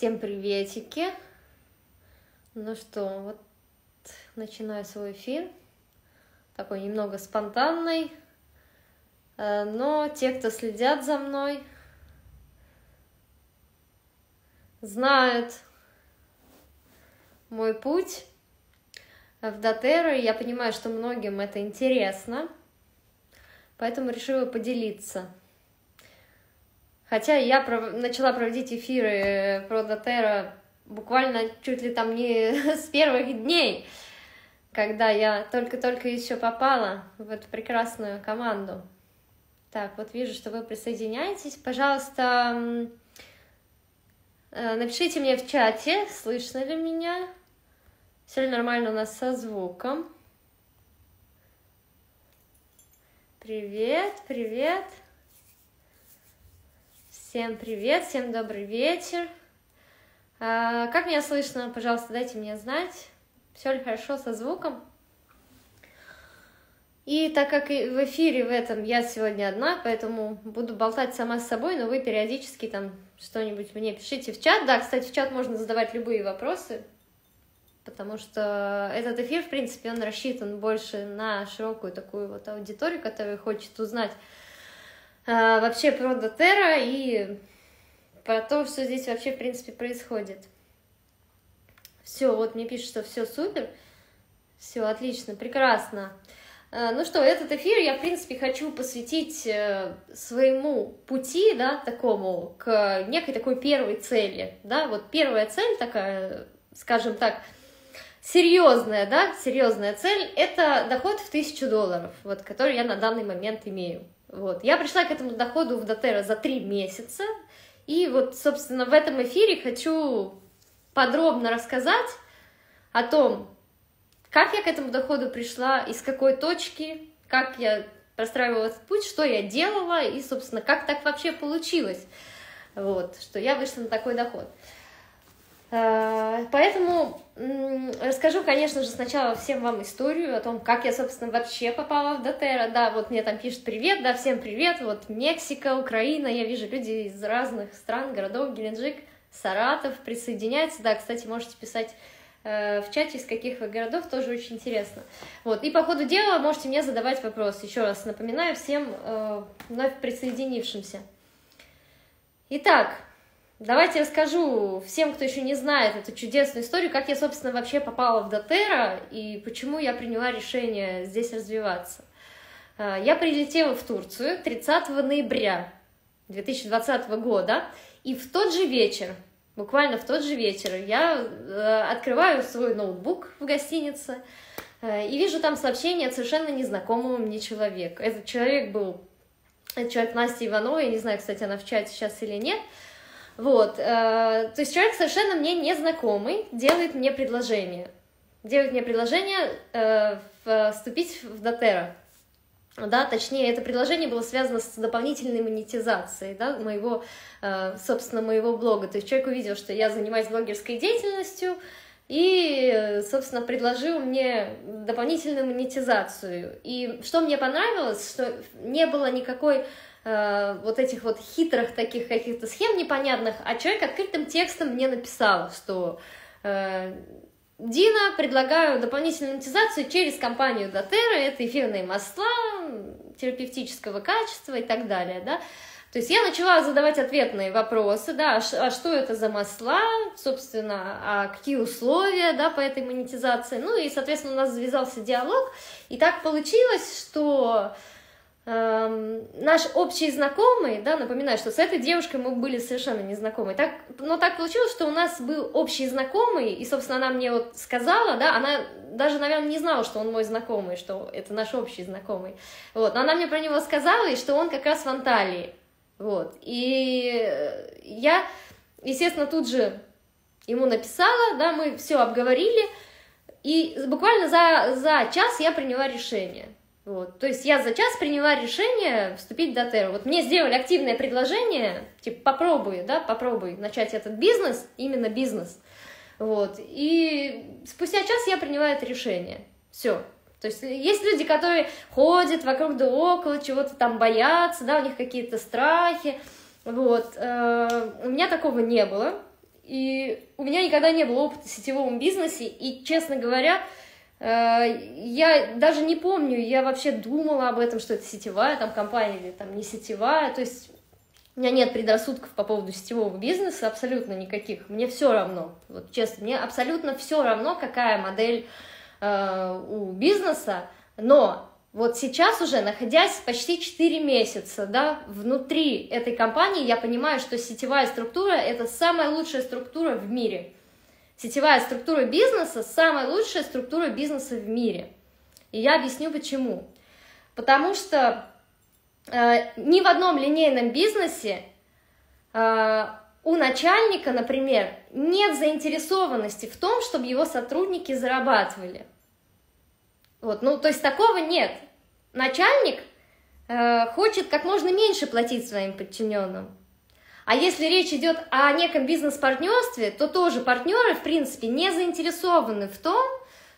Всем приветики. Ну что, вот начинаю свой эфир. Такой немного спонтанный. Э, но те, кто следят за мной, знают мой путь в Дотеру. Я понимаю, что многим это интересно, поэтому решила поделиться. Хотя я пров... начала проводить эфиры про Дотера буквально чуть ли там не с первых дней, когда я только-только еще попала в эту прекрасную команду. Так, вот вижу, что вы присоединяетесь. Пожалуйста, э, напишите мне в чате, слышно ли меня. Все ли нормально у нас со звуком. Привет, привет. Всем привет, всем добрый вечер. А, как меня слышно? Пожалуйста, дайте мне знать. Все ли хорошо со звуком? И так как и в эфире в этом я сегодня одна, поэтому буду болтать сама с собой, но вы периодически там что-нибудь мне пишите в чат. Да, кстати, в чат можно задавать любые вопросы, потому что этот эфир, в принципе, он рассчитан больше на широкую такую вот аудиторию, которая хочет узнать а, вообще про Дотера и про то, что здесь вообще, в принципе, происходит. Все, вот мне пишут, что все супер. Все отлично, прекрасно. А, ну что, этот эфир я, в принципе, хочу посвятить э, своему пути, да, такому, к некой такой первой цели, да, вот первая цель такая, скажем так, серьезная, да, серьезная цель, это доход в тысячу долларов, вот, который я на данный момент имею. Вот. Я пришла к этому доходу в Дотера за три месяца, и вот, собственно, в этом эфире хочу подробно рассказать о том, как я к этому доходу пришла, из какой точки, как я простраивала этот путь, что я делала, и, собственно, как так вообще получилось, вот, что я вышла на такой доход. А, поэтому расскажу, конечно же, сначала всем вам историю о том, как я, собственно, вообще попала в Дотера. Да, вот мне там пишут привет, да, всем привет, вот Мексика, Украина, я вижу люди из разных стран, городов, Геленджик, Саратов присоединяются. Да, кстати, можете писать э, в чате, из каких вы городов, тоже очень интересно. Вот, и по ходу дела можете мне задавать вопросы. Еще раз напоминаю всем э, вновь присоединившимся. Итак, Давайте расскажу всем, кто еще не знает эту чудесную историю, как я, собственно, вообще попала в Дотера и почему я приняла решение здесь развиваться. А, я прилетела в Турцию 30 ноября 2020 года, и в тот же вечер, буквально в тот же вечер, я э, открываю свой ноутбук в гостинице э, и вижу там сообщение от совершенно незнакомого мне человека. Этот человек был, этот человек Настя Иванова, я не знаю, кстати, она в чате сейчас или нет, вот, э, то есть человек совершенно мне незнакомый делает мне предложение, делает мне предложение э, вступить в Дотера. Да, точнее, это предложение было связано с дополнительной монетизацией, да, моего, э, собственно, моего блога. То есть человек увидел, что я занимаюсь блогерской деятельностью, и, собственно, предложил мне дополнительную монетизацию. И что мне понравилось, что не было никакой э, вот этих вот хитрых таких каких-то схем непонятных, а человек открытым текстом мне написал, что э, Дина, предлагаю дополнительную монетизацию через компанию Дотера, это эфирные масла терапевтического качества и так далее, да, то есть я начала задавать ответные вопросы, да, а, а что это за масла, собственно, а какие условия, да, по этой монетизации, ну и, соответственно, у нас завязался диалог, и так получилось, что Наш общий знакомый, да, напоминаю, что с этой девушкой мы были совершенно незнакомы, так, но так получилось, что у нас был общий знакомый, и, собственно, она мне вот сказала, да, она даже, наверное, не знала, что он мой знакомый, что это наш общий знакомый, вот, но она мне про него сказала, и что он как раз в Анталии, вот, и я, естественно, тут же ему написала, да, мы все обговорили, и буквально за, за час я приняла решение – вот. То есть я за час приняла решение вступить в Дотеру. Вот мне сделали активное предложение, типа попробуй, да, попробуй начать этот бизнес, именно бизнес. Вот. И спустя час я приняла это решение. Все. То есть есть люди, которые ходят вокруг да около, чего-то там боятся, да, у них какие-то страхи. Вот. Э, у меня такого не было. И у меня никогда не было опыта в сетевом бизнесе, и, честно говоря, я даже не помню, я вообще думала об этом, что это сетевая там компания или там не сетевая, то есть у меня нет предрассудков по поводу сетевого бизнеса, абсолютно никаких. Мне все равно, вот честно, мне абсолютно все равно, какая модель э, у бизнеса, но вот сейчас уже, находясь почти 4 месяца да, внутри этой компании, я понимаю, что сетевая структура – это самая лучшая структура в мире. Сетевая структура бизнеса – самая лучшая структура бизнеса в мире. И я объясню почему. Потому что э, ни в одном линейном бизнесе э, у начальника, например, нет заинтересованности в том, чтобы его сотрудники зарабатывали. Вот, ну, то есть такого нет. Начальник э, хочет как можно меньше платить своим подчиненным. А если речь идет о неком бизнес-партнерстве, то тоже партнеры, в принципе, не заинтересованы в том,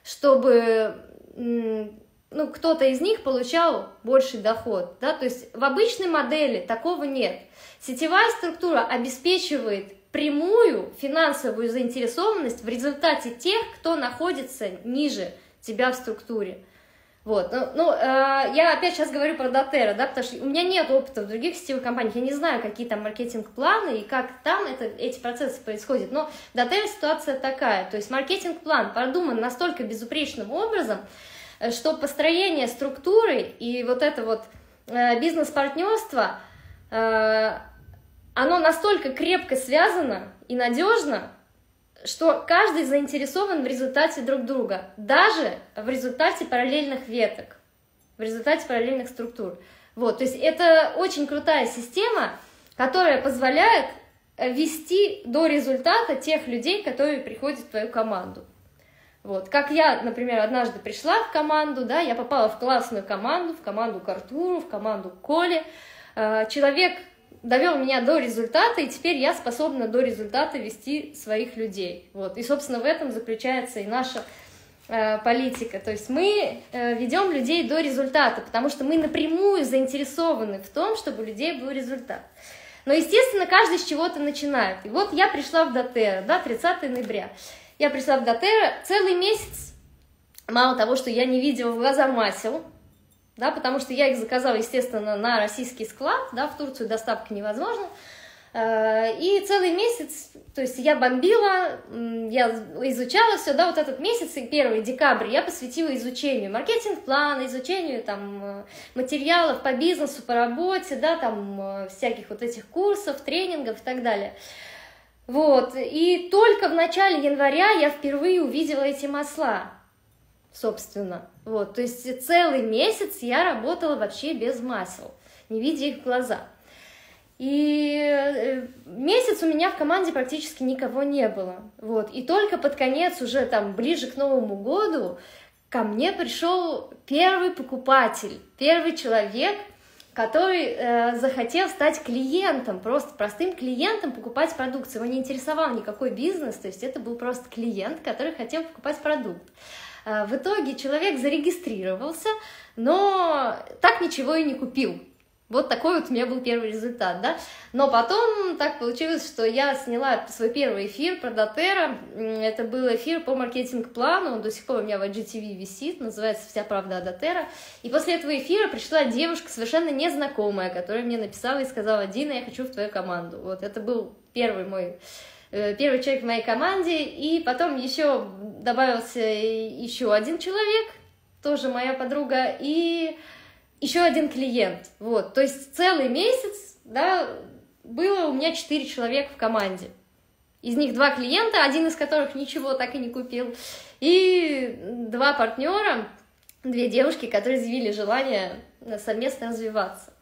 чтобы ну, кто-то из них получал больший доход. Да? То есть в обычной модели такого нет. Сетевая структура обеспечивает прямую финансовую заинтересованность в результате тех, кто находится ниже тебя в структуре. Вот, ну, ну э, я опять сейчас говорю про Дотера, да, потому что у меня нет опыта в других сетевых компаниях, я не знаю, какие там маркетинг-планы и как там это, эти процессы происходят, но Дотера ситуация такая, то есть маркетинг-план продуман настолько безупречным образом, э, что построение структуры и вот это вот э, бизнес-партнерство, э, оно настолько крепко связано и надежно, что каждый заинтересован в результате друг друга, даже в результате параллельных веток, в результате параллельных структур. Вот, то есть это очень крутая система, которая позволяет вести до результата тех людей, которые приходят в твою команду. Вот, как я, например, однажды пришла в команду, да, я попала в классную команду, в команду к Артуру, в команду к Коле. Э, человек довел меня до результата, и теперь я способна до результата вести своих людей. Вот. И, собственно, в этом заключается и наша э, политика. То есть мы э, ведем людей до результата, потому что мы напрямую заинтересованы в том, чтобы у людей был результат. Но, естественно, каждый с чего-то начинает. И вот я пришла в Дотера, да, 30 ноября. Я пришла в Дотера целый месяц, мало того, что я не видела в глаза масел, да, потому что я их заказала, естественно, на российский склад, да, в Турцию доставка невозможна. Э, и целый месяц, то есть я бомбила, я изучала все, да, вот этот месяц, первый декабрь, я посвятила изучению маркетинг-плана, изучению там э, материалов по бизнесу, по работе, да, там э, всяких вот этих курсов, тренингов и так далее. Вот, и только в начале января я впервые увидела эти масла собственно. Вот, то есть целый месяц я работала вообще без масел, не видя их в глаза. И э, месяц у меня в команде практически никого не было. Вот. И только под конец, уже там ближе к Новому году, ко мне пришел первый покупатель, первый человек, который э, захотел стать клиентом, просто простым клиентом покупать продукцию. Его не интересовал никакой бизнес, то есть это был просто клиент, который хотел покупать продукт. А, в итоге человек зарегистрировался, но так ничего и не купил. Вот такой вот у меня был первый результат, да. Но потом так получилось, что я сняла свой первый эфир про Дотера. Это был эфир по маркетинг-плану, он до сих пор у меня в IGTV висит, называется «Вся правда о Дотера». И после этого эфира пришла девушка совершенно незнакомая, которая мне написала и сказала, Дина, я хочу в твою команду. Вот это был первый мой Э, первый человек в моей команде, и потом еще добавился еще один человек, тоже моя подруга, и еще один клиент. Вот, то есть целый месяц, да, было у меня четыре человека в команде. Из них два клиента, один из которых ничего так и не купил, и два партнера, две девушки, которые изъявили желание совместно развиваться.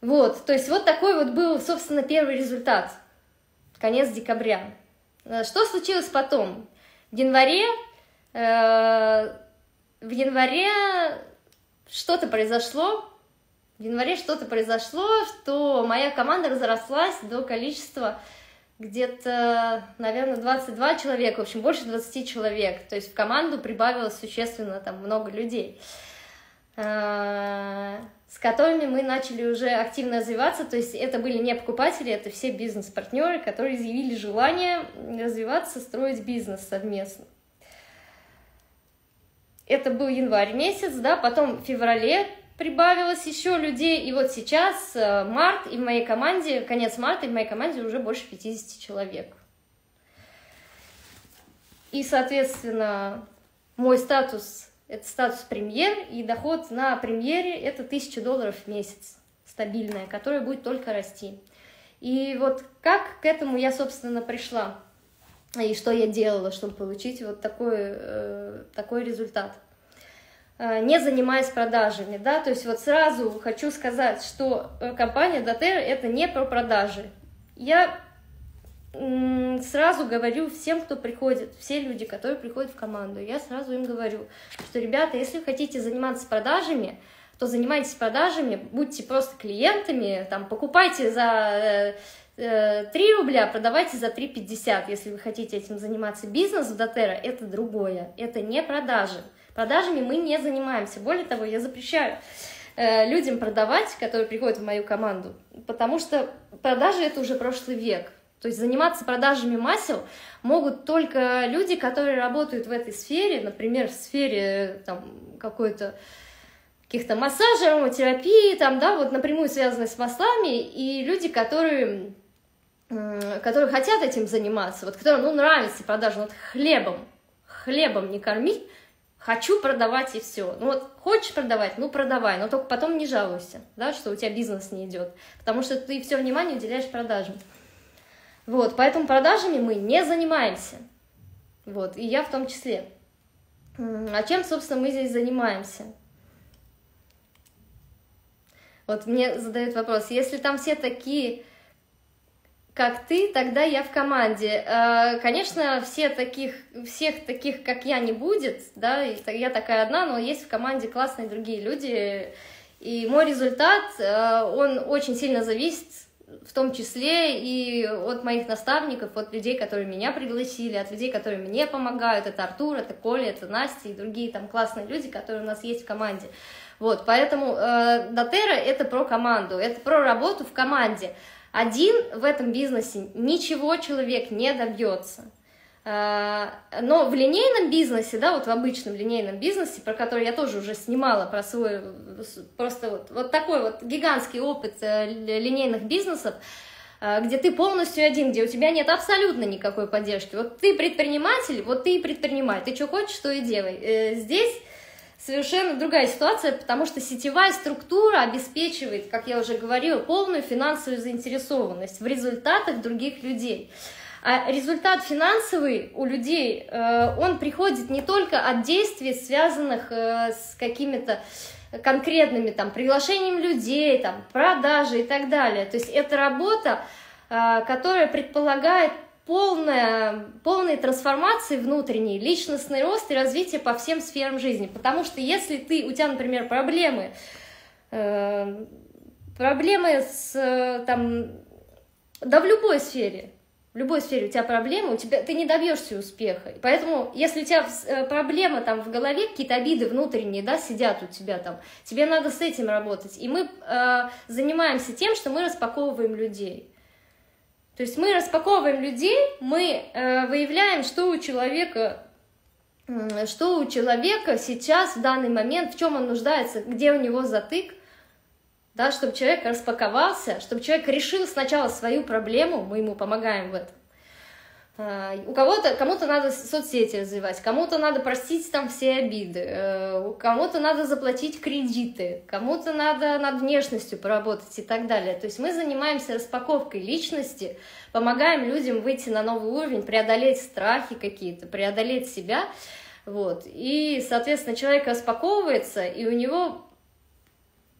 Вот, то есть вот такой вот был, собственно, первый результат – конец декабря. Что случилось потом? В январе, э, в январе что-то произошло, в январе что-то произошло, что моя команда разрослась до количества где-то, наверное, 22 человека, в общем, больше 20 человек. То есть в команду прибавилось существенно там много людей. С которыми мы начали уже активно развиваться, то есть это были не покупатели, это все бизнес-партнеры, которые изъявили желание развиваться, строить бизнес совместно. Это был январь месяц, да, потом в феврале прибавилось еще людей, и вот сейчас э, март, и в моей команде, конец марта, и в моей команде уже больше 50 человек. И, соответственно, мой статус – это статус премьер, и доход на премьере – это 1000 долларов в месяц, стабильная, которая будет только расти. И вот как к этому я, собственно, пришла, и что я делала, чтобы получить вот такой, э, такой результат – Э, не занимаясь продажами, да, то есть вот сразу хочу сказать, что э, компания Дотер это не про продажи. Я сразу говорю всем, кто приходит, все люди, которые приходят в команду, я сразу им говорю, что, ребята, если вы хотите заниматься продажами, то занимайтесь продажами, будьте просто клиентами, там, покупайте за 3 э, рубля, продавайте за 3,50, если вы хотите этим заниматься. Бизнес в Дотера – это другое, это не продажи. Продажами мы не занимаемся. Более того, я запрещаю э, людям продавать, которые приходят в мою команду, потому что продажи это уже прошлый век. То есть заниматься продажами масел могут только люди, которые работают в этой сфере, например, в сфере там какой-то каких-то массажей, ароматерапии, там, да, вот напрямую связанной с маслами, и люди, которые, которые хотят этим заниматься, вот которым, ну, нравится продажа, вот хлебом, хлебом не кормить, Хочу продавать и все. Ну вот хочешь продавать, ну продавай, но только потом не жалуйся, да, что у тебя бизнес не идет, потому что ты все внимание уделяешь продажам. Вот, поэтому продажами мы не занимаемся. Вот, и я в том числе. А чем, собственно, мы здесь занимаемся? Вот мне задают вопрос, если там все такие как ты, тогда я в команде. Э, конечно, все таких, всех таких, как я, не будет, да, я такая одна, но есть в команде классные другие люди, и мой результат, э, он очень сильно зависит в том числе и от моих наставников, от людей, которые меня пригласили, от людей, которые мне помогают, это Артур, это Коля, это Настя и другие там классные люди, которые у нас есть в команде. Вот, поэтому э, Дотера это про команду, это про работу в команде. Один в этом бизнесе ничего человек не добьется. А, но в линейном бизнесе, да, вот в обычном линейном бизнесе, про который я тоже уже снимала, про свой просто вот, вот такой вот гигантский опыт э, линейных бизнесов, э, где ты полностью один, где у тебя нет абсолютно никакой поддержки. Вот ты предприниматель, вот ты и предпринимай, ты что хочешь, то и делай. Э, здесь совершенно другая ситуация, потому что сетевая структура обеспечивает, как я уже говорила, полную финансовую заинтересованность в результатах других людей. А результат финансовый у людей, э, он приходит не только от действий, связанных э, с какими-то конкретными там приглашением людей, там продажи и так далее. То есть это работа, э, которая предполагает полная, полной трансформации внутренней, личностный рост и развитие по всем сферам жизни. Потому что если ты, у тебя, например, проблемы, э, проблемы с, там, да в любой сфере, в любой сфере у тебя проблемы, у тебя, ты не добьешься успеха. Поэтому, если у тебя э, проблема там в голове, какие-то обиды внутренние, да, сидят у тебя там, тебе надо с этим работать. И мы э, занимаемся тем, что мы распаковываем людей. То есть мы распаковываем людей, мы э, выявляем, что у человека что у человека сейчас, в данный момент, в чем он нуждается, где у него затык, да, чтобы человек распаковался, чтобы человек решил сначала свою проблему, мы ему помогаем в этом, а, у кого-то, кому-то надо соцсети развивать, кому-то надо простить там все обиды, э, кому-то надо заплатить кредиты, кому-то надо над внешностью поработать и так далее. То есть мы занимаемся распаковкой личности, помогаем людям выйти на новый уровень, преодолеть страхи какие-то, преодолеть себя. Вот. И, соответственно, человек распаковывается, и у него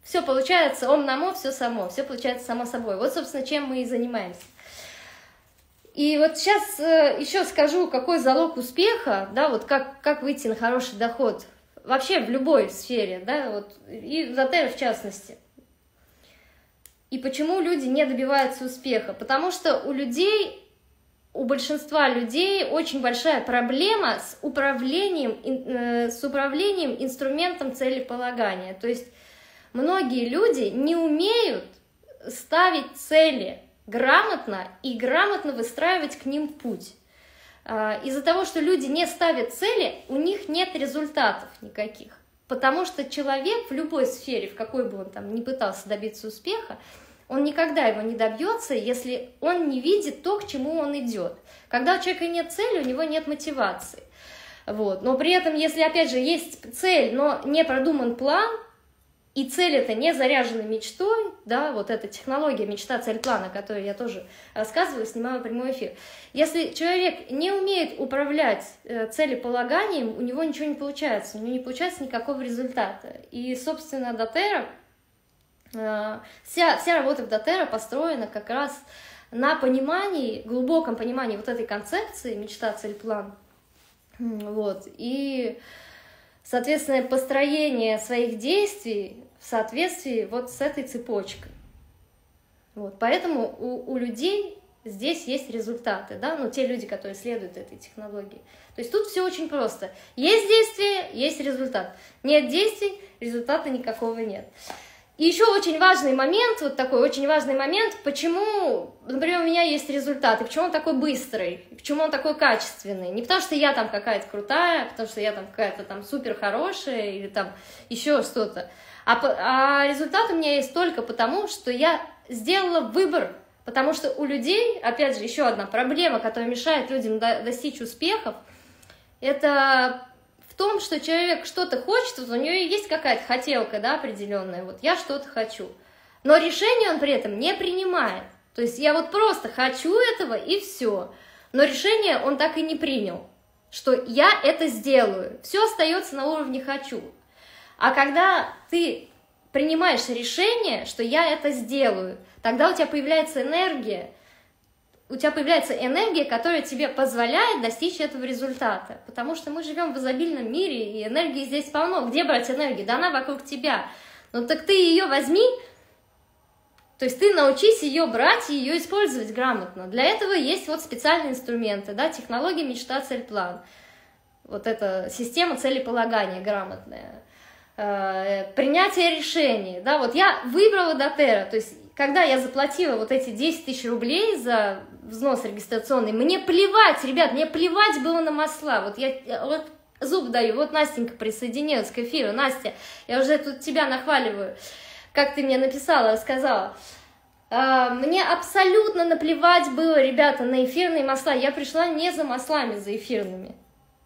все получается, ом намо, все само, все получается само собой. Вот, собственно, чем мы и занимаемся. И вот сейчас э, еще скажу, какой залог успеха, да, вот как, как выйти на хороший доход вообще в любой сфере, да, вот, и в Затере в частности. И почему люди не добиваются успеха? Потому что у людей, у большинства людей очень большая проблема с управлением, э, с управлением инструментом целеполагания. То есть многие люди не умеют ставить цели грамотно и грамотно выстраивать к ним путь. А, из-за того, что люди не ставят цели, у них нет результатов никаких. Потому что человек в любой сфере, в какой бы он там ни пытался добиться успеха, он никогда его не добьется, если он не видит то, к чему он идет. Когда у человека нет цели, у него нет мотивации. Вот. Но при этом, если, опять же, есть цель, но не продуман план, и цель это не заряжена мечтой, да, вот эта технология мечта, цель, план, о которой я тоже рассказываю, снимаю прямой эфир. Если человек не умеет управлять э, целеполаганием, у него ничего не получается, у него не получается никакого результата. И, собственно, Дотера, э, вся, вся работа в Дотера построена как раз на понимании, глубоком понимании вот этой концепции мечта, цель, план. Вот. И, соответственно, построение своих действий соответствии вот с этой цепочкой. Вот, поэтому у, у людей здесь есть результаты, да, ну, те люди, которые следуют этой технологии. То есть тут все очень просто. Есть действие, есть результат. Нет действий, результата никакого нет. И еще очень важный момент, вот такой очень важный момент, почему, например, у меня есть результат, и почему он такой быстрый, почему он такой качественный. Не потому что я там какая-то крутая, потому что я там какая-то там супер хорошая или там еще что-то, а, а результат у меня есть только потому, что я сделала выбор, потому что у людей, опять же, еще одна проблема, которая мешает людям до, достичь успехов, это в том, что человек что-то хочет, вот у нее есть какая-то хотелка, да, определенная, вот я что-то хочу, но решение он при этом не принимает. То есть я вот просто хочу этого и все. Но решение он так и не принял, что я это сделаю. Все остается на уровне хочу. А когда ты принимаешь решение, что я это сделаю, тогда у тебя появляется энергия, у тебя появляется энергия, которая тебе позволяет достичь этого результата. Потому что мы живем в изобильном мире, и энергии здесь полно. Где брать энергию? Да она вокруг тебя. Ну так ты ее возьми, то есть ты научись ее брать и ее использовать грамотно. Для этого есть вот специальные инструменты, да, технология мечта, цель, план. Вот эта система целеполагания грамотная. Э, принятие решений, да, вот я выбрала Дотера, то есть когда я заплатила вот эти 10 тысяч рублей за взнос регистрационный, мне плевать, ребят, мне плевать было на масла, вот я вот зуб даю, вот Настенька присоединилась к эфиру, Настя, я уже тут тебя нахваливаю, как ты мне написала, рассказала, э, мне абсолютно наплевать было, ребята, на эфирные масла, я пришла не за маслами, за эфирными,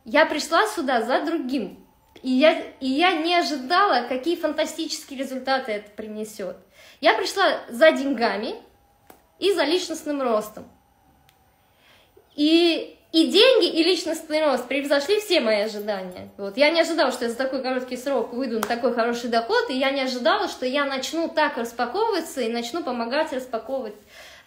я пришла сюда за другим, и я, и я не ожидала, какие фантастические результаты это принесет. Я пришла за деньгами и за личностным ростом. И, и деньги, и личностный рост превзошли все мои ожидания. Вот. Я не ожидала, что я за такой короткий срок выйду на такой хороший доход, и я не ожидала, что я начну так распаковываться и начну помогать распаковывать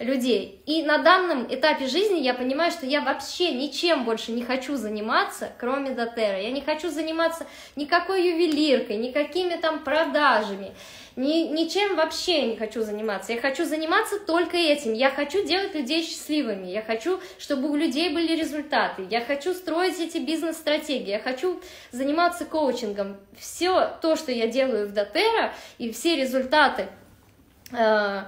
людей. И на данном этапе жизни я понимаю, что я вообще ничем больше не хочу заниматься, кроме Дотера. Я не хочу заниматься никакой ювелиркой, никакими там продажами, ни, ничем вообще не хочу заниматься. Я хочу заниматься только этим. Я хочу делать людей счастливыми. Я хочу, чтобы у людей были результаты. Я хочу строить эти бизнес-стратегии. Я хочу заниматься коучингом. Все то, что я делаю в Дотера, и все результаты э,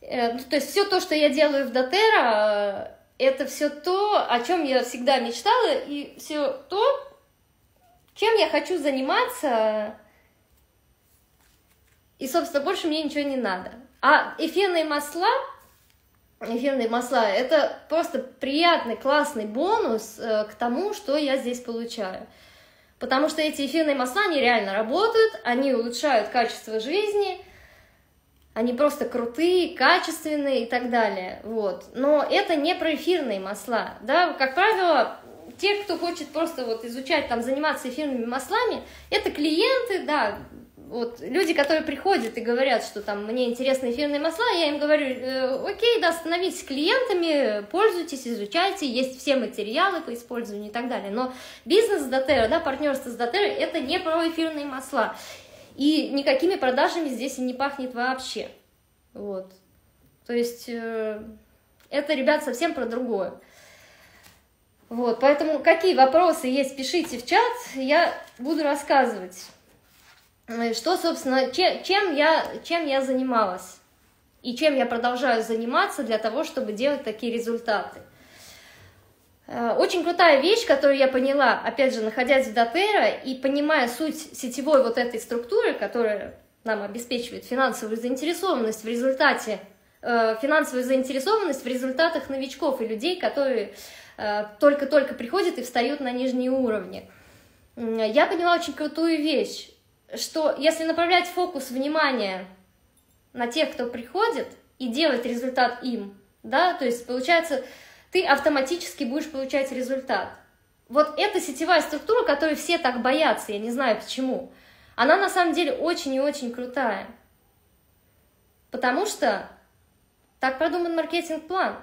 то есть все то, что я делаю в Дотера, э, это все то, о чем я всегда мечтала, и все то, чем я хочу заниматься, и, собственно, больше мне ничего не надо. А эфирные масла, эфирные масла, это просто приятный, классный бонус э, к тому, что я здесь получаю. Потому что эти эфирные масла, они реально работают, они улучшают качество жизни – они просто крутые, качественные и так далее, вот. Но это не про эфирные масла, да, как правило, те, кто хочет просто вот изучать, там, заниматься эфирными маслами, это клиенты, да, вот люди, которые приходят и говорят, что там мне интересны эфирные масла, я им говорю, э, окей, да, становитесь клиентами, пользуйтесь, изучайте, есть все материалы по использованию и так далее. Но бизнес с Дотера, да, партнерство с Дотера, это не про эфирные масла. И никакими продажами здесь и не пахнет вообще. Вот. То есть э, это, ребят, совсем про другое. Вот, поэтому какие вопросы есть, пишите в чат, я буду рассказывать. что, собственно, чем, чем, я, чем я занималась и чем я продолжаю заниматься для того, чтобы делать такие результаты. Э, очень крутая вещь, которую я поняла, опять же, находясь в Дотера и понимая суть сетевой вот этой структуры, которая нам обеспечивает финансовую заинтересованность в результате, э, финансовую заинтересованность в результатах новичков и людей, которые э, только-только приходят и встают на нижние уровни. Я поняла очень крутую вещь, что если направлять фокус внимания на тех, кто приходит, и делать результат им, да, то есть получается ты автоматически будешь получать результат. Вот эта сетевая структура, которую все так боятся, я не знаю почему, она на самом деле очень и очень крутая. Потому что так продуман маркетинг-план.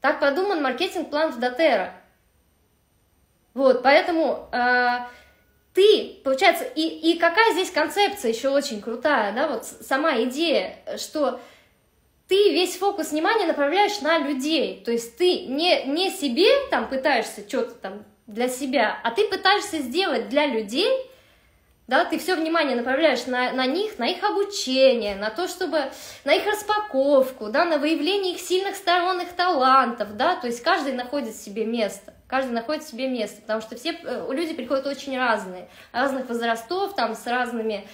Так продуман маркетинг-план в Дотера. Вот, поэтому э, ты, получается, и, и какая здесь концепция еще очень крутая, да, вот сама идея, что ты весь фокус внимания направляешь на людей, то есть ты не, не себе там пытаешься что-то там для себя, а ты пытаешься сделать для людей, да, ты все внимание направляешь на, на них, на их обучение, на то, чтобы, на их распаковку, да, на выявление их сильных сторон, их талантов, да, то есть каждый находит себе место, каждый находит себе место, потому что все э, люди приходят очень разные, разных возрастов, там, с разными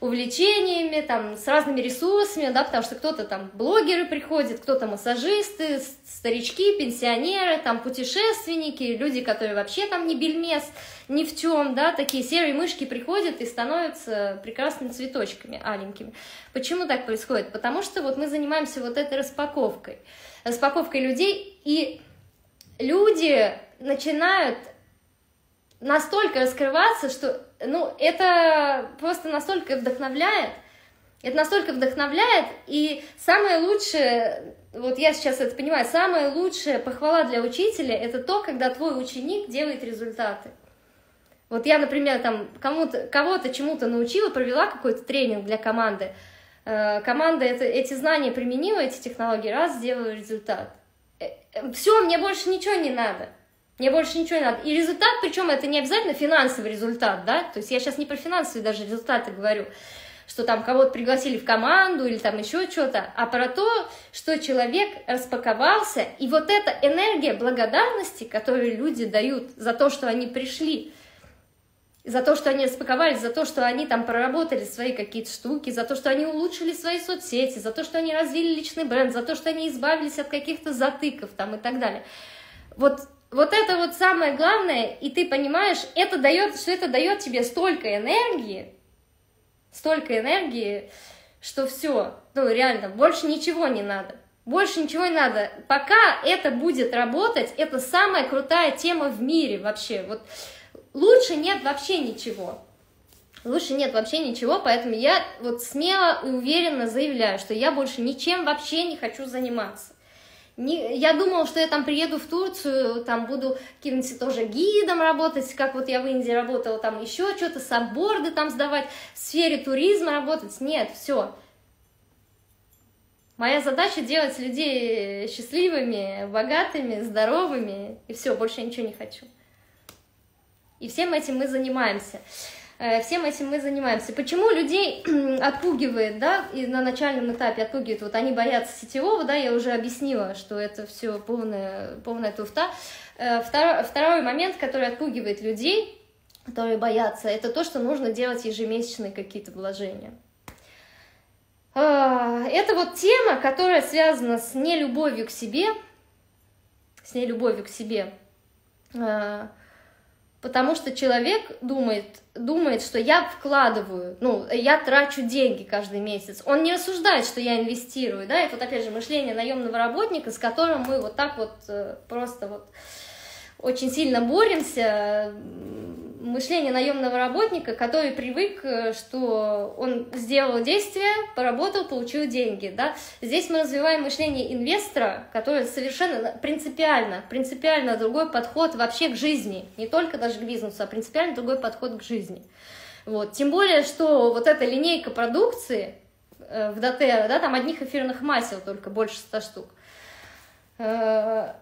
увлечениями, там, с разными ресурсами, да, потому что кто-то там блогеры приходят, кто-то массажисты, старички, пенсионеры, там, путешественники, люди, которые вообще там не бельмес, ни в чем, да, такие серые мышки приходят и становятся прекрасными цветочками аленькими. Почему так происходит? Потому что вот мы занимаемся вот этой распаковкой, распаковкой людей, и люди начинают настолько раскрываться, что, ну, это просто настолько вдохновляет, это настолько вдохновляет, и самое лучшее, вот я сейчас это понимаю, самая лучшая похвала для учителя, это то, когда твой ученик делает результаты. Вот я, например, там кому-то, кого-то чему-то научила, провела какой-то тренинг для команды, э, команда это, эти знания применила, эти технологии, раз, сделала результат. Э, э, Все, мне больше ничего не надо. Мне больше ничего не надо. И результат, причем это не обязательно финансовый результат, да, то есть я сейчас не про финансовые даже результаты говорю, что там кого-то пригласили в команду или там еще что-то, а про то, что человек распаковался, и вот эта энергия благодарности, которую люди дают за то, что они пришли, за то, что они распаковались, за то, что они там проработали свои какие-то штуки, за то, что они улучшили свои соцсети, за то, что они развили личный бренд, за то, что они избавились от каких-то затыков там и так далее. Вот вот это вот самое главное, и ты понимаешь, это дает, что это дает тебе столько энергии, столько энергии, что все, ну реально, больше ничего не надо. Больше ничего не надо. Пока это будет работать, это самая крутая тема в мире вообще. Вот лучше нет вообще ничего. Лучше нет вообще ничего, поэтому я вот смело и уверенно заявляю, что я больше ничем вообще не хочу заниматься. Не, я думала, что я там приеду в Турцию, там буду каким-нибудь тоже гидом работать, как вот я в Индии работала, там еще что-то, сабборды там сдавать, в сфере туризма работать. Нет, все. Моя задача делать людей счастливыми, богатыми, здоровыми, и все, больше я ничего не хочу. И всем этим мы занимаемся. Э, всем этим мы занимаемся. Почему людей отпугивает, да, и на начальном этапе отпугивает, вот они боятся сетевого, да, я уже объяснила, что это все полная, полная туфта. Э, второй, второй момент, который отпугивает людей, которые боятся, это то, что нужно делать ежемесячные какие-то вложения. Э, это вот тема, которая связана с нелюбовью к себе, с нелюбовью к себе, потому что человек думает, думает, что я вкладываю, ну, я трачу деньги каждый месяц. Он не рассуждает, что я инвестирую, да, это вот опять же мышление наемного работника, с которым мы вот так вот э, просто вот очень сильно боремся, мышление наемного работника, который привык, э, что он сделал действие, поработал, получил деньги. Да? Здесь мы развиваем мышление инвестора, который совершенно принципиально, принципиально другой подход вообще к жизни, не только даже к бизнесу, а принципиально другой подход к жизни. Вот. Тем более, что вот эта линейка продукции э, в Дотера, да, там одних эфирных масел только больше 100 штук, э,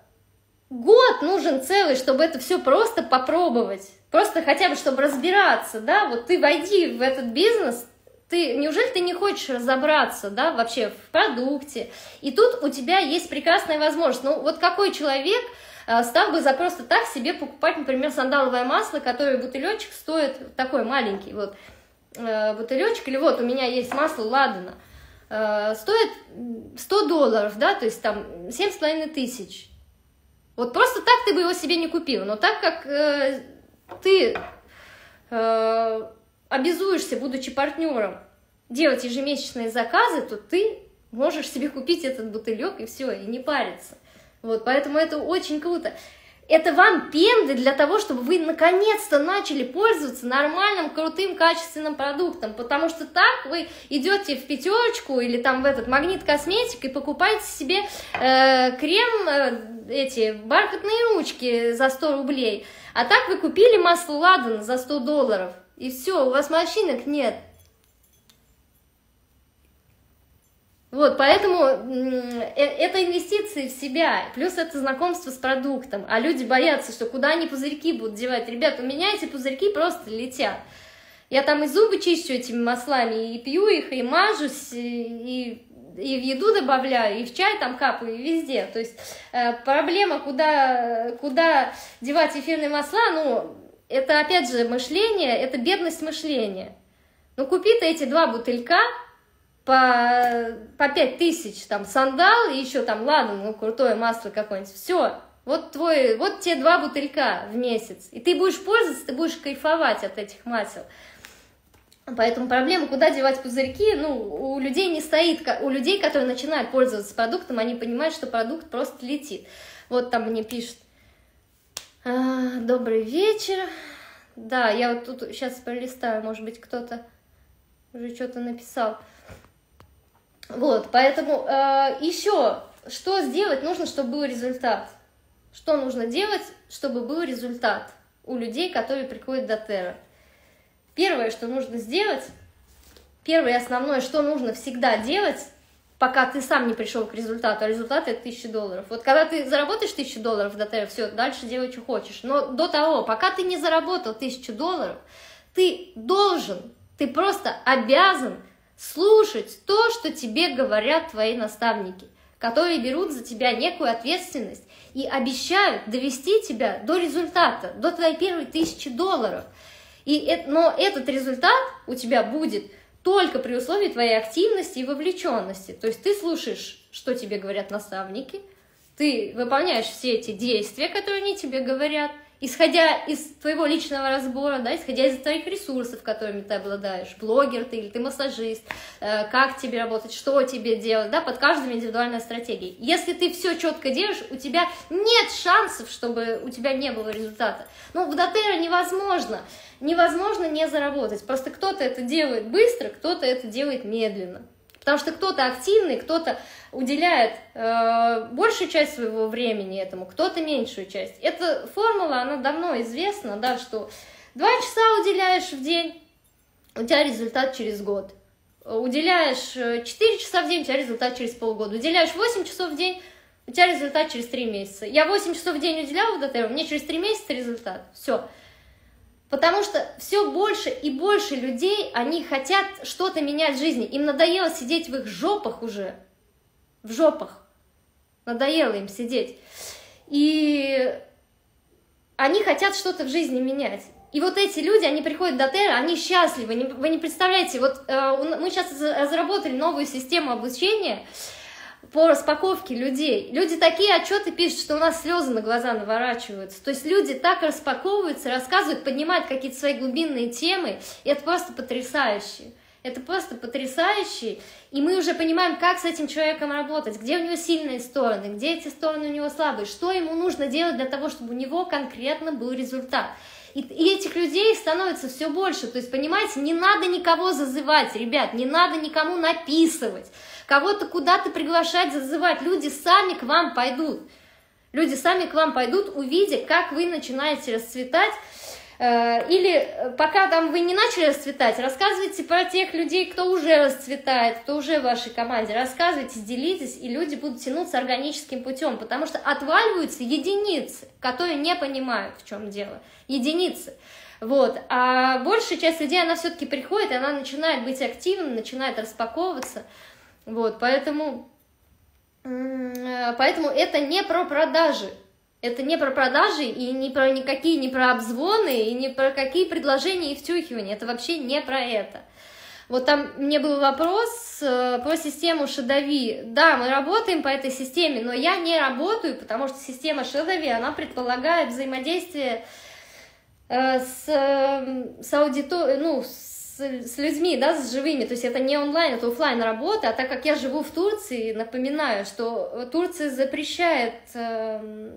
год нужен целый, чтобы это все просто попробовать. Просто хотя бы, чтобы разбираться, да, вот ты войди в этот бизнес, ты, неужели ты не хочешь разобраться, да, вообще в продукте? И тут у тебя есть прекрасная возможность. Ну, вот какой человек э, стал бы за просто так себе покупать, например, сандаловое масло, которое бутылечек стоит такой маленький, вот, э, бутылечек, или вот у меня есть масло Ладана, э, стоит 100 долларов, да, то есть там 7,5 тысяч. Вот просто так ты бы его себе не купил, но так как э, ты э, обязуешься, будучи партнером, делать ежемесячные заказы, то ты можешь себе купить этот бутылек и все, и не париться. Вот, поэтому это очень круто. Это вам пенды для того, чтобы вы наконец-то начали пользоваться нормальным, крутым, качественным продуктом. Потому что так вы идете в пятерочку или там в этот магнит косметик и покупаете себе э, крем, э, эти бархатные ручки за 100 рублей. А так вы купили масло ладан за 100 долларов. И все, у вас морщинок нет. Вот, поэтому э, это инвестиции в себя, плюс это знакомство с продуктом. А люди боятся, что куда они пузырьки будут девать. Ребят, у меня эти пузырьки просто летят. Я там и зубы чищу этими маслами, и пью их, и мажусь, и, и в еду добавляю, и в чай там капаю, и везде. То есть э, проблема, куда, куда девать эфирные масла, ну, это опять же мышление, это бедность мышления. Ну, купи ты эти два бутылька, по, по 5 тысяч, там, сандал и еще там, ладно, ну, крутое масло какое-нибудь, все, вот твой, вот те два бутылька в месяц, и ты будешь пользоваться, ты будешь кайфовать от этих масел. Поэтому проблема, куда девать пузырьки, ну, у людей не стоит, у людей, которые начинают пользоваться продуктом, они понимают, что продукт просто летит. Вот там мне пишут, а, добрый вечер, да, я вот тут сейчас пролистаю, может быть, кто-то уже что-то написал. Вот, поэтому э, еще, что сделать нужно, чтобы был результат? Что нужно делать, чтобы был результат у людей, которые приходят до Терра? Первое, что нужно сделать, первое и основное, что нужно всегда делать, пока ты сам не пришел к результату, а результат это 1000 долларов. Вот когда ты заработаешь 1000 долларов до Терра, все, дальше делай, что хочешь. Но до того, пока ты не заработал 1000 долларов, ты должен, ты просто обязан слушать то, что тебе говорят твои наставники, которые берут за тебя некую ответственность и обещают довести тебя до результата, до твоей первой тысячи долларов. И, но этот результат у тебя будет только при условии твоей активности и вовлеченности. То есть ты слушаешь, что тебе говорят наставники, ты выполняешь все эти действия, которые они тебе говорят, исходя из твоего личного разбора, да, исходя из твоих ресурсов, которыми ты обладаешь, блогер ты или ты массажист, э, как тебе работать, что тебе делать, да, под каждым индивидуальная стратегия. Если ты все четко делаешь, у тебя нет шансов, чтобы у тебя не было результата. Ну, в Дотера невозможно, невозможно не заработать. Просто кто-то это делает быстро, кто-то это делает медленно. Потому что кто-то активный, кто-то уделяет э, большую часть своего времени этому, кто-то меньшую часть. Эта формула, она давно известна, да, что два часа уделяешь в день, у тебя результат через год. Уделяешь 4 э, часа в день, у тебя результат через полгода. Уделяешь 8 часов в день, у тебя результат через 3 месяца. Я 8 часов в день уделяла в ДТР, мне через 3 месяца результат. Все. Потому что все больше и больше людей, они хотят что-то менять в жизни. Им надоело сидеть в их жопах уже. В жопах. Надоело им сидеть. И они хотят что-то в жизни менять. И вот эти люди, они приходят до Терра, они счастливы. Вы не представляете, вот э, мы сейчас разработали новую систему обучения, по распаковке людей. Люди такие отчеты пишут, что у нас слезы на глаза наворачиваются. То есть люди так распаковываются, рассказывают, поднимают какие-то свои глубинные темы, и это просто потрясающе. Это просто потрясающе, и мы уже понимаем, как с этим человеком работать, где у него сильные стороны, где эти стороны у него слабые, что ему нужно делать для того, чтобы у него конкретно был результат. И, и этих людей становится все больше. То есть, понимаете, не надо никого зазывать, ребят, не надо никому написывать кого-то куда-то приглашать, зазывать. Люди сами к вам пойдут. Люди сами к вам пойдут, увидя, как вы начинаете расцветать, или э, пока там вы не начали расцветать, рассказывайте про тех людей, кто уже расцветает, кто уже в вашей команде. Рассказывайте, делитесь, и люди будут тянуться органическим путем, потому что отваливаются единицы, которые не понимают, в чем дело. Единицы. Вот. А большая часть людей, она все-таки приходит, и она начинает быть активной, начинает распаковываться. Вот. Поэтому, э, поэтому это не про продажи. Это не про продажи и не про никакие, не про обзвоны и не про какие предложения и втюхивания. Это вообще не про это. Вот там мне был вопрос э, про систему Шадави. Да, мы работаем по этой системе, но я не работаю, потому что система Шадави, она предполагает взаимодействие э, с, эм, с аудиторией, ну, с, с людьми, да, с живыми, то есть это не онлайн, это офлайн работа, а так как я живу в Турции, напоминаю, что Турция запрещает эм,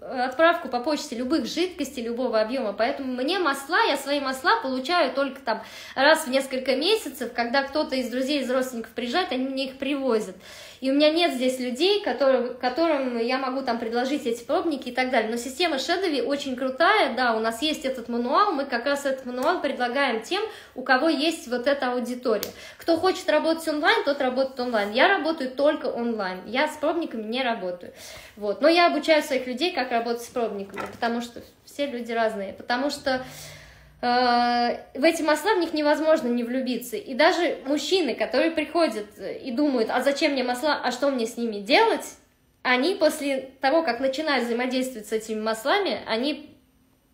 отправку по почте любых жидкостей любого объема, поэтому мне масла, я свои масла получаю только там раз в несколько месяцев, когда кто-то из друзей, из родственников приезжает, они мне их привозят. И у меня нет здесь людей, которые, которым я могу там предложить эти пробники и так далее. Но система Шедови очень крутая, да, у нас есть этот мануал, мы как раз этот мануал предлагаем тем, у кого есть вот эта аудитория. Кто хочет работать онлайн, тот работает онлайн. Я работаю только онлайн, я с пробниками не работаю. Вот. Но я обучаю своих людей, как работать с пробниками, потому что все люди разные, потому что в эти масла в них невозможно не влюбиться. И даже мужчины, которые приходят и думают, а зачем мне масла, а что мне с ними делать, они после того, как начинают взаимодействовать с этими маслами, они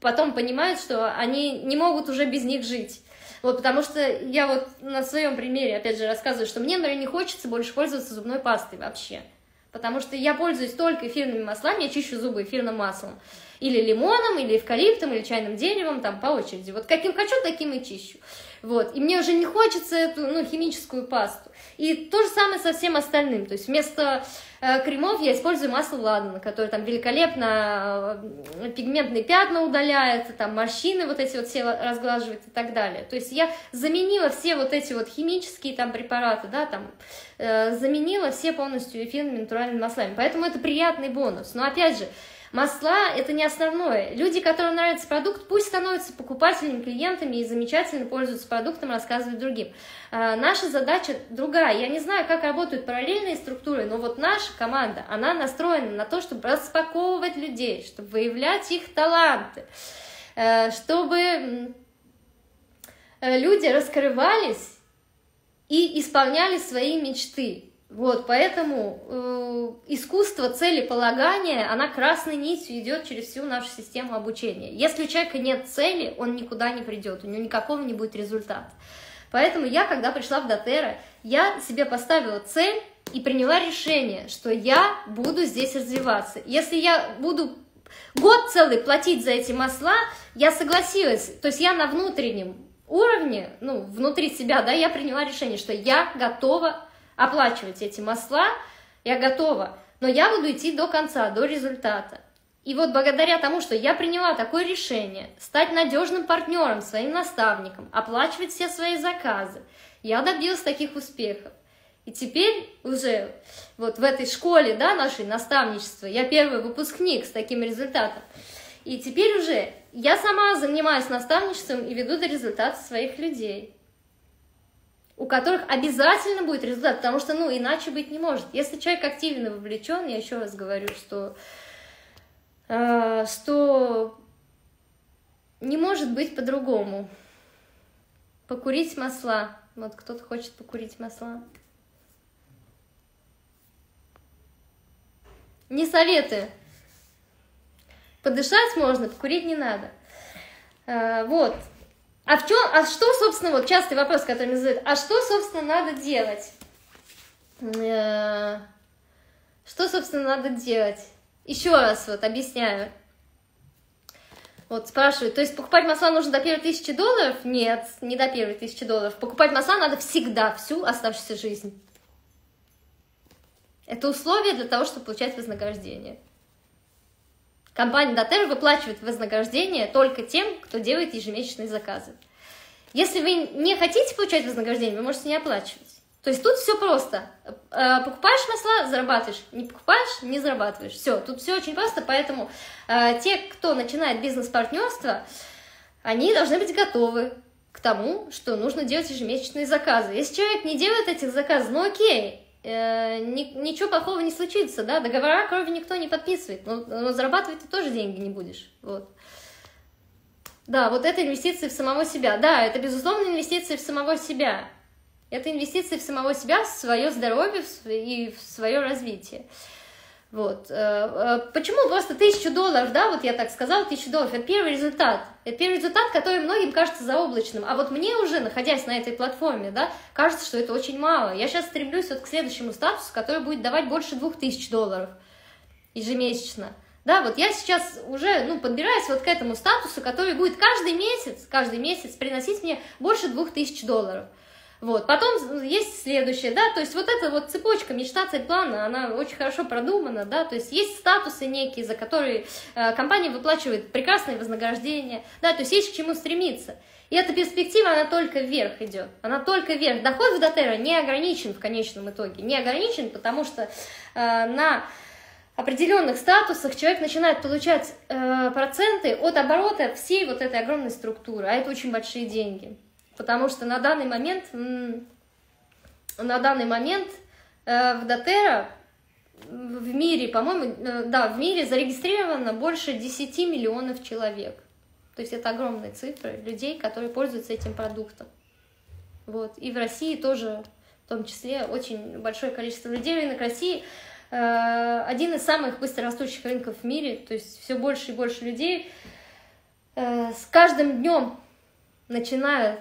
потом понимают, что они не могут уже без них жить. Вот, потому что я вот на своем примере, опять же, рассказываю, что мне, наверное, не хочется больше пользоваться зубной пастой вообще. Потому что я пользуюсь только эфирными маслами, я чищу зубы эфирным маслом или лимоном, или эвкалиптом, или чайным деревом, там, по очереди. Вот каким хочу, таким и чищу. Вот. И мне уже не хочется эту, ну, химическую пасту. И то же самое со всем остальным. То есть вместо э, кремов я использую масло ладана, которое там великолепно э, пигментные пятна удаляет, там морщины вот эти вот все разглаживает и так далее. То есть я заменила все вот эти вот химические там препараты, да, там, э, заменила все полностью эфирными натуральными маслами. Поэтому это приятный бонус. Но опять же, Масла – это не основное. Люди, которым нравится продукт, пусть становятся покупателями, клиентами и замечательно пользуются продуктом, рассказывают другим. А, наша задача другая. Я не знаю, как работают параллельные структуры, но вот наша команда, она настроена на то, чтобы распаковывать людей, чтобы выявлять их таланты, э, чтобы э, люди раскрывались и исполняли свои мечты. Вот, поэтому э, искусство целеполагания, она красной нитью идет через всю нашу систему обучения. Если у человека нет цели, он никуда не придет, у него никакого не будет результата. Поэтому я, когда пришла в Дотера, я себе поставила цель и приняла решение, что я буду здесь развиваться. Если я буду год целый платить за эти масла, я согласилась. То есть я на внутреннем уровне, ну, внутри себя, да, я приняла решение, что я готова оплачивать эти масла, я готова, но я буду идти до конца, до результата. И вот благодаря тому, что я приняла такое решение, стать надежным партнером, своим наставником, оплачивать все свои заказы, я добилась таких успехов. И теперь уже вот в этой школе, да, нашей наставничества, я первый выпускник с таким результатом. И теперь уже я сама занимаюсь наставничеством и веду до результата своих людей у которых обязательно будет результат, потому что, ну, иначе быть не может. Если человек активно вовлечен, я еще раз говорю, что, э, что не может быть по-другому. Покурить масла. Вот кто-то хочет покурить масла. Не советую. Подышать можно, покурить не надо. Э, вот. А в чем, а что, собственно, вот частый вопрос, который мне задают, а что, собственно, надо делать? Э, что, собственно, надо делать? Еще раз вот объясняю. Вот спрашивают, то есть покупать масла нужно до первой тысячи долларов? Нет, не до первой тысячи долларов. Покупать масла надо всегда, всю оставшуюся жизнь. Это условие для того, чтобы получать вознаграждение. Компания Дотер выплачивает вознаграждение только тем, кто делает ежемесячные заказы. Если вы не хотите получать вознаграждение, вы можете не оплачивать. То есть тут все просто. Э, покупаешь масла, зарабатываешь. Не покупаешь, не зарабатываешь. Все, тут все очень просто, поэтому э, те, кто начинает бизнес-партнерство, они должны быть готовы к тому, что нужно делать ежемесячные заказы. Если человек не делает этих заказов, ну окей, э, ни, ничего плохого не случится, да, договора крови никто не подписывает, но, но зарабатывать ты тоже деньги не будешь, вот. Да, вот это инвестиции в самого себя. Да, это, безусловно, инвестиции в самого себя. Это инвестиции в самого себя, в свое здоровье и в свое развитие. Вот. Э, э, почему просто тысячу долларов, да, вот я так сказала, тысячу долларов, это первый результат. Это первый результат, который многим кажется заоблачным. А вот мне уже, находясь на этой платформе, да, кажется, что это очень мало. Я сейчас стремлюсь вот к следующему статусу, который будет давать больше двух тысяч долларов ежемесячно. Да, вот я сейчас уже, ну, подбираюсь вот к этому статусу, который будет каждый месяц, каждый месяц приносить мне больше двух тысяч долларов. Вот. Потом есть следующее, да, то есть вот эта вот цепочка мечта, цель, плана, она очень хорошо продумана, да, то есть есть статусы некие, за которые э, компания выплачивает прекрасные вознаграждения, да, то есть есть к чему стремиться. И эта перспектива, она только вверх идет, она только вверх. Доход в Дотера не ограничен в конечном итоге, не ограничен, потому что э, на определенных статусах человек начинает получать э, проценты от оборота всей вот этой огромной структуры, а это очень большие деньги потому что на данный момент, на данный момент э, в Дотера в мире, по-моему, э, да, в мире зарегистрировано больше 10 миллионов человек. То есть это огромные цифры людей, которые пользуются этим продуктом. Вот. И в России тоже, в том числе, очень большое количество людей. Рынок России э, один из самых быстрорастущих рынков в мире. То есть все больше и больше людей с каждым днем начинают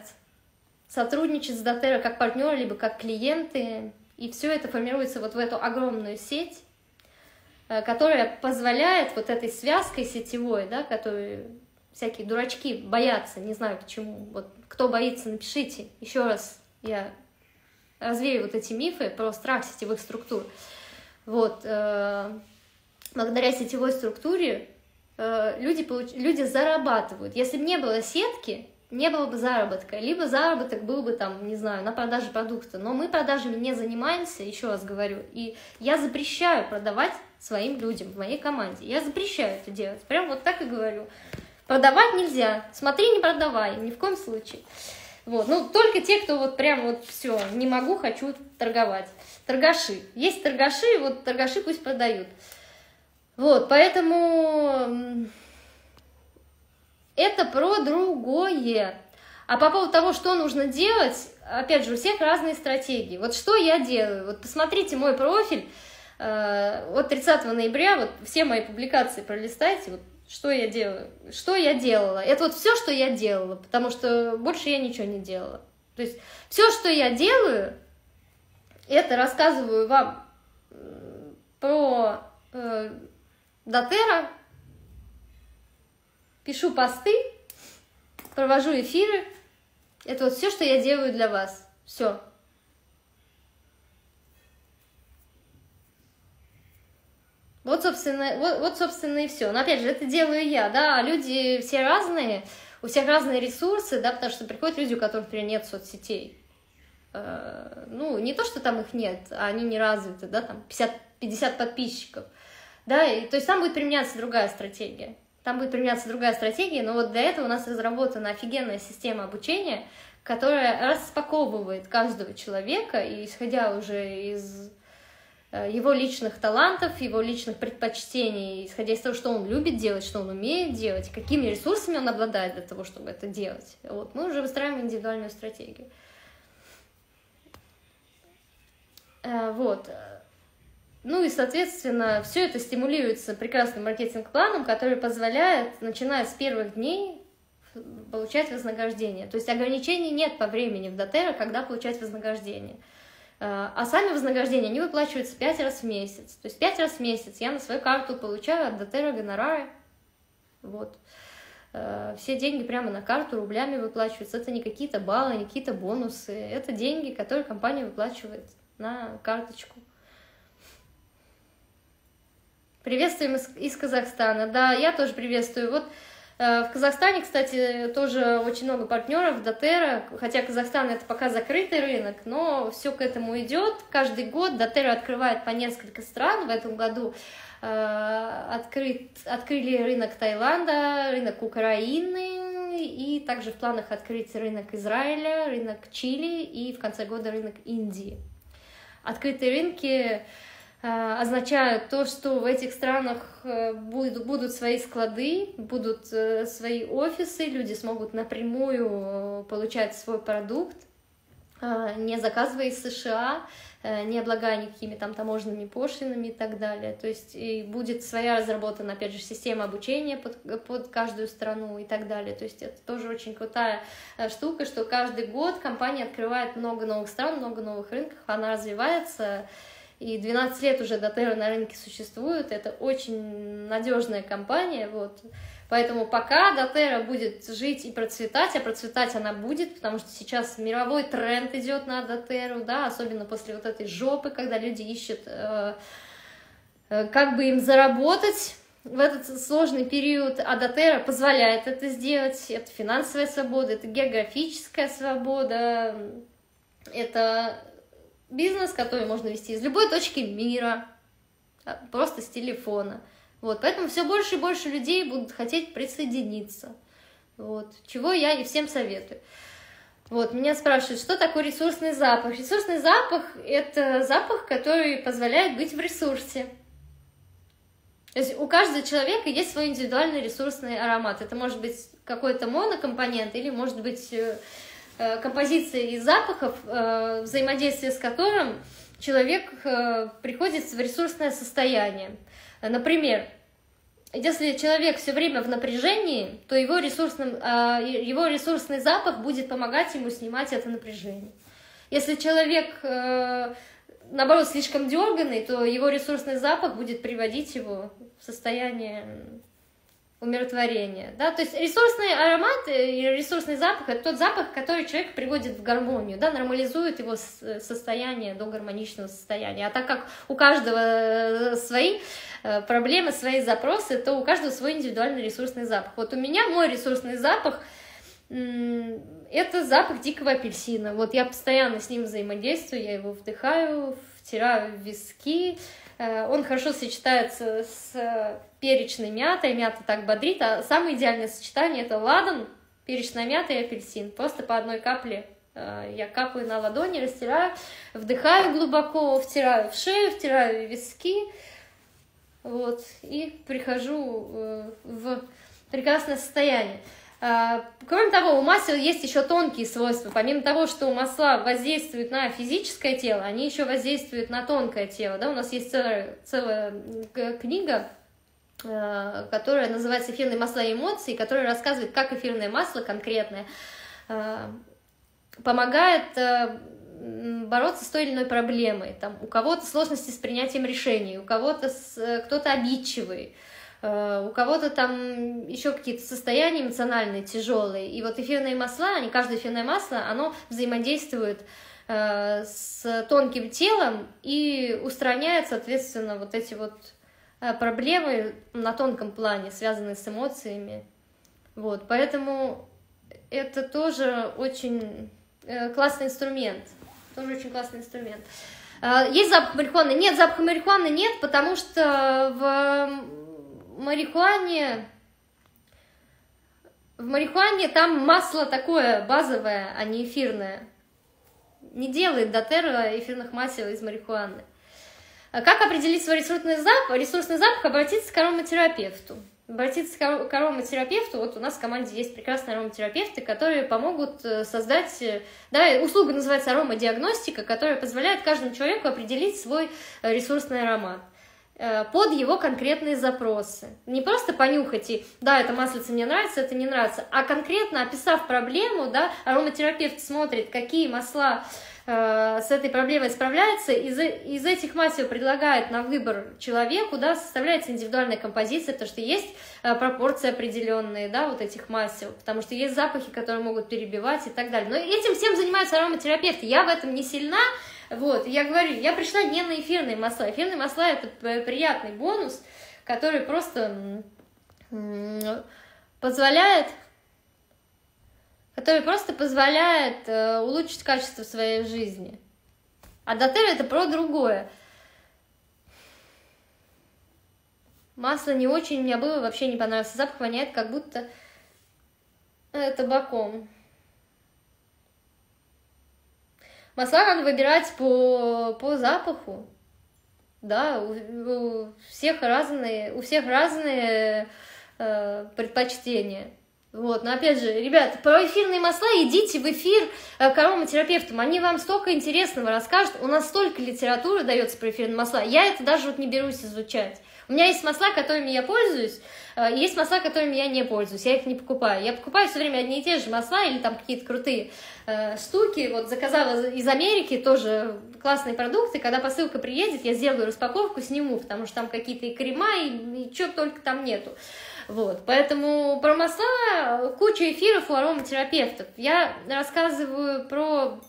сотрудничать с Дотера как партнеры, либо как клиенты, и все это формируется вот в эту огромную сеть, э, которая позволяет вот этой связкой сетевой, да, которую всякие дурачки боятся, не знаю почему, вот кто боится, напишите, еще раз я развею вот эти мифы про страх сетевых структур. Вот, э, благодаря сетевой структуре э, люди, получ... люди зарабатывают. Если бы не было сетки, не было бы заработка, либо заработок был бы там, не знаю, на продаже продукта, но мы продажами не занимаемся, еще раз говорю, и я запрещаю продавать своим людям в моей команде, я запрещаю это делать, прям вот так и говорю, продавать нельзя, смотри, не продавай, ни в коем случае. Вот, ну, только те, кто вот прям вот все, не могу, хочу торговать. Торгаши. Есть торгаши, вот торгаши пусть продают. Вот, поэтому это про другое. А по поводу того, что нужно делать, опять же, у всех разные стратегии. Вот что я делаю? Вот посмотрите мой профиль э, от 30 ноября, вот все мои публикации пролистайте, вот что я делаю, что я делала. Это вот все, что я делала, потому что больше я ничего не делала. То есть все, что я делаю, это рассказываю вам про э, Дотера, пишу посты, провожу эфиры. Это вот все, что я делаю для вас. Все. Вот, собственно, вот, вот, собственно, и все. Но опять же, это делаю я, да, а люди все разные, у всех разные ресурсы, да, потому что приходят люди, у которых, например, нет соцсетей. Э, ну, не то, что там их нет, а они не развиты, да, там 50, 50 подписчиков, да, и, то есть там будет применяться другая стратегия. Там будет применяться другая стратегия, но вот для этого у нас разработана офигенная система обучения, которая распаковывает каждого человека, и исходя уже из э, его личных талантов, его личных предпочтений, исходя из того, что он любит делать, что он умеет делать, какими ресурсами он обладает для того, чтобы это делать. Вот, мы уже выстраиваем индивидуальную стратегию. Э, вот. Ну и, соответственно, все это стимулируется прекрасным маркетинг-планом, который позволяет, начиная с первых дней, получать вознаграждение. То есть ограничений нет по времени в Дотера, когда получать вознаграждение. А, а сами вознаграждения, они выплачиваются 5 раз в месяц. То есть 5 раз в месяц я на свою карту получаю от Дотера гонорары. Вот. А, все деньги прямо на карту рублями выплачиваются. Это не какие-то баллы, не какие-то бонусы. Это деньги, которые компания выплачивает на карточку. Приветствуем из, из Казахстана. Да, я тоже приветствую. Вот Э, в Казахстане, кстати, тоже очень много партнеров Дотера, хотя Казахстан это пока закрытый рынок, но все к этому идет. Каждый год Дотера открывает по несколько стран. В этом году э, открыт, открыли рынок Таиланда, рынок Украины, и также в планах открыть рынок Израиля, рынок Чили и в конце года рынок Индии. Открытые рынки означают то, что в этих странах э, будут, будут свои склады, будут э, свои офисы, люди смогут напрямую получать свой продукт, не заказывая из США, не облагая никакими там таможенными пошлинами и так далее. То есть и будет своя разработана, опять же, система обучения под, под каждую страну и так далее. То есть это тоже очень крутая штука, что каждый год компания открывает много новых стран, много новых рынков, она развивается, и 12 лет уже Дотера на рынке существует, это очень надежная компания, вот. Поэтому пока Дотера будет жить и процветать, а процветать она будет, потому что сейчас мировой тренд идет на Дотеру, да, особенно после вот этой жопы, когда люди ищут, э, э, как бы им заработать в этот сложный период, а Дотера позволяет это сделать. Это финансовая свобода, это географическая свобода, это бизнес, который можно вести из любой точки мира, а, просто с телефона. Вот, поэтому все больше и больше людей будут хотеть присоединиться. Вот, чего я и всем советую. Вот, меня спрашивают, что такое ресурсный запах? Ресурсный запах – это запах, который позволяет быть в ресурсе. То есть у каждого человека есть свой индивидуальный ресурсный аромат. Это может быть какой-то монокомпонент или может быть э, композиции из запахов, э, взаимодействие с которым человек э, приходит в ресурсное состояние. Например, если человек все время в напряжении, то его, ресурсным, его ресурсный запах будет помогать ему снимать это напряжение. Если человек, наоборот, слишком дерганный, то его ресурсный запах будет приводить его в состояние умиротворение, да, то есть ресурсный аромат и ресурсный запах – это тот запах, который человек приводит в гармонию, да, нормализует его состояние до гармоничного состояния, а так как у каждого э, свои э, проблемы, свои запросы, то у каждого свой индивидуальный ресурсный запах. Вот у меня мой ресурсный запах это запах дикого апельсина. Вот я постоянно с ним взаимодействую, я его вдыхаю, втираю в виски, Э, он хорошо сочетается с э, перечной мятой, мята так бодрит, а самое идеальное сочетание это ладан, перечная мята и апельсин. Просто по одной капле э, я капаю на ладони, растираю, вдыхаю глубоко, втираю в шею, втираю в виски, вот, и прихожу в прекрасное состояние. А, кроме того, у масел есть еще тонкие свойства. Помимо того, что масла воздействуют на физическое тело, они еще воздействуют на тонкое тело. Да? У нас есть целая, целая книга, а, которая называется «Эфирные масла и эмоции», которая рассказывает, как эфирное масло конкретное а, помогает бороться с той или иной проблемой. Там, у кого-то сложности с принятием решений, у кого-то кто-то обидчивый, Э, у кого-то там еще какие-то состояния эмоциональные, тяжелые. И вот эфирные масла, они, каждое эфирное масло, оно взаимодействует э, с тонким телом и устраняет, соответственно, вот эти вот э, проблемы на тонком плане, связанные с эмоциями. Вот, поэтому это тоже очень классный инструмент. Тоже очень классный инструмент. Есть запах марихуаны? Нет, запаха марихуаны нет, потому что в марихуане... В марихуане там масло такое базовое, а не эфирное. Не делает дотера эфирных масел из марихуаны. А как определить свой ресурсный запах? Ресурсный запах обратиться к ароматерапевту. Обратиться к ароматерапевту. Вот у нас в команде есть прекрасные ароматерапевты, которые помогут э, создать... Э, да, услуга называется аромадиагностика, которая позволяет каждому человеку определить свой э, ресурсный аромат. Э, под его конкретные запросы. Не просто понюхать и, да, это маслице мне нравится, это не нравится, а конкретно описав проблему, да, ароматерапевт смотрит, какие масла э, с этой проблемой справляются, из, из этих масел предлагает на выбор человеку, да, составляется индивидуальная композиция, потому что есть э, пропорции определенные, да, вот этих масел, потому что есть запахи, которые могут перебивать и так далее. Но этим всем занимаются ароматерапевты, я в этом не сильна, вот, я говорю, я пришла не на эфирные масла. Эфирные масла – это приятный бонус, который просто позволяет, который просто позволяет э, улучшить качество своей жизни. А дотер это про другое. Масло не очень меня было, вообще не понравился. Запах воняет, как будто э, табаком. Масла надо выбирать по, по запаху. Да, у, у всех разные, у всех разные э, предпочтения. Вот, но опять же, ребят, про эфирные масла идите в эфир э, к ароматерапевтам, они вам столько интересного расскажут, у нас столько литературы дается про эфирные масла, я это даже вот не берусь изучать. У меня есть масла, которыми я пользуюсь, э, есть масла, которыми я не пользуюсь, я их не покупаю. Я покупаю все время одни и те же масла или там какие-то крутые э, штуки. Вот заказала из Америки тоже классные продукты. Когда посылка приедет, я сделаю распаковку, сниму, потому что там какие-то и крема, и, и что только там нету. Вот, поэтому про масла куча эфиров у ароматерапевтов. Я рассказываю про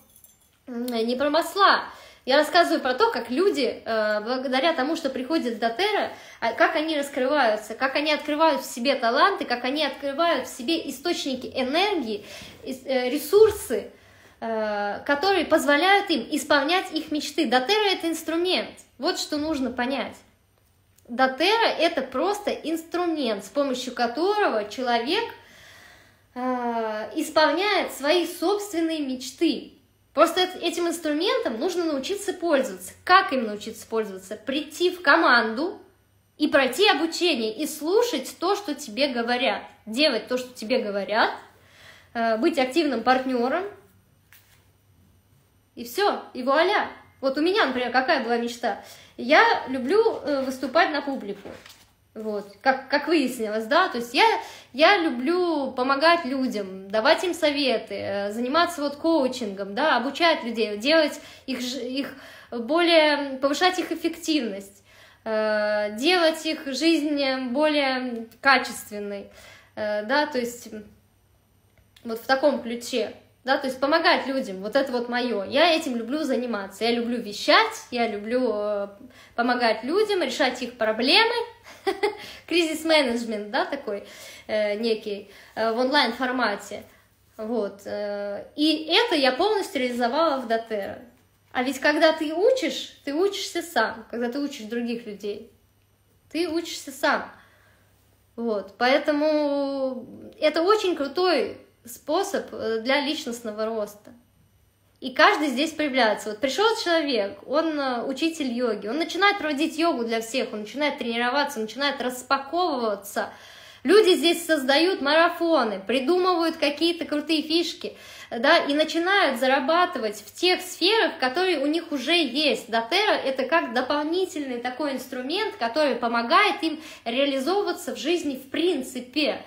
не про масла, я рассказываю про то, как люди, э, благодаря тому, что приходят до Тера, а, как они раскрываются, как они открывают в себе таланты, как они открывают в себе источники энергии, э, ресурсы, э, которые позволяют им исполнять их мечты. Дотера — это инструмент. Вот что нужно понять. Дотера — это просто инструмент, с помощью которого человек исполняет свои собственные мечты. Просто этим инструментом нужно научиться пользоваться. Как им научиться пользоваться? Прийти в команду и пройти обучение, и слушать то, что тебе говорят. Делать то, что тебе говорят, э, быть активным партнером. И все, и вуаля. Вот у меня, например, какая была мечта? Я люблю э, выступать на публику. Вот, как, как выяснилось, да, то есть я, я люблю помогать людям, давать им советы, э, заниматься вот коучингом, да, обучать людей, делать их, их более, повышать их эффективность, э, делать их жизнь более качественной, да, то есть вот в таком ключе да, то есть помогать людям, вот это вот мое. Я этим люблю заниматься, я люблю вещать, я люблю э, помогать людям, решать их проблемы, кризис-менеджмент, да, такой э, некий, э, в онлайн-формате, вот. Э, и это я полностью реализовала в Дотера. А ведь когда ты учишь, ты учишься сам, когда ты учишь других людей, ты учишься сам. Вот, поэтому это очень крутой способ э, для личностного роста. И каждый здесь проявляется. Вот пришел человек, он э, учитель йоги, он начинает проводить йогу для всех, он начинает тренироваться, он начинает распаковываться. Люди здесь создают марафоны, придумывают какие-то крутые фишки, да, и начинают зарабатывать в тех сферах, которые у них уже есть. Дотера — это как дополнительный такой инструмент, который помогает им реализовываться в жизни в принципе.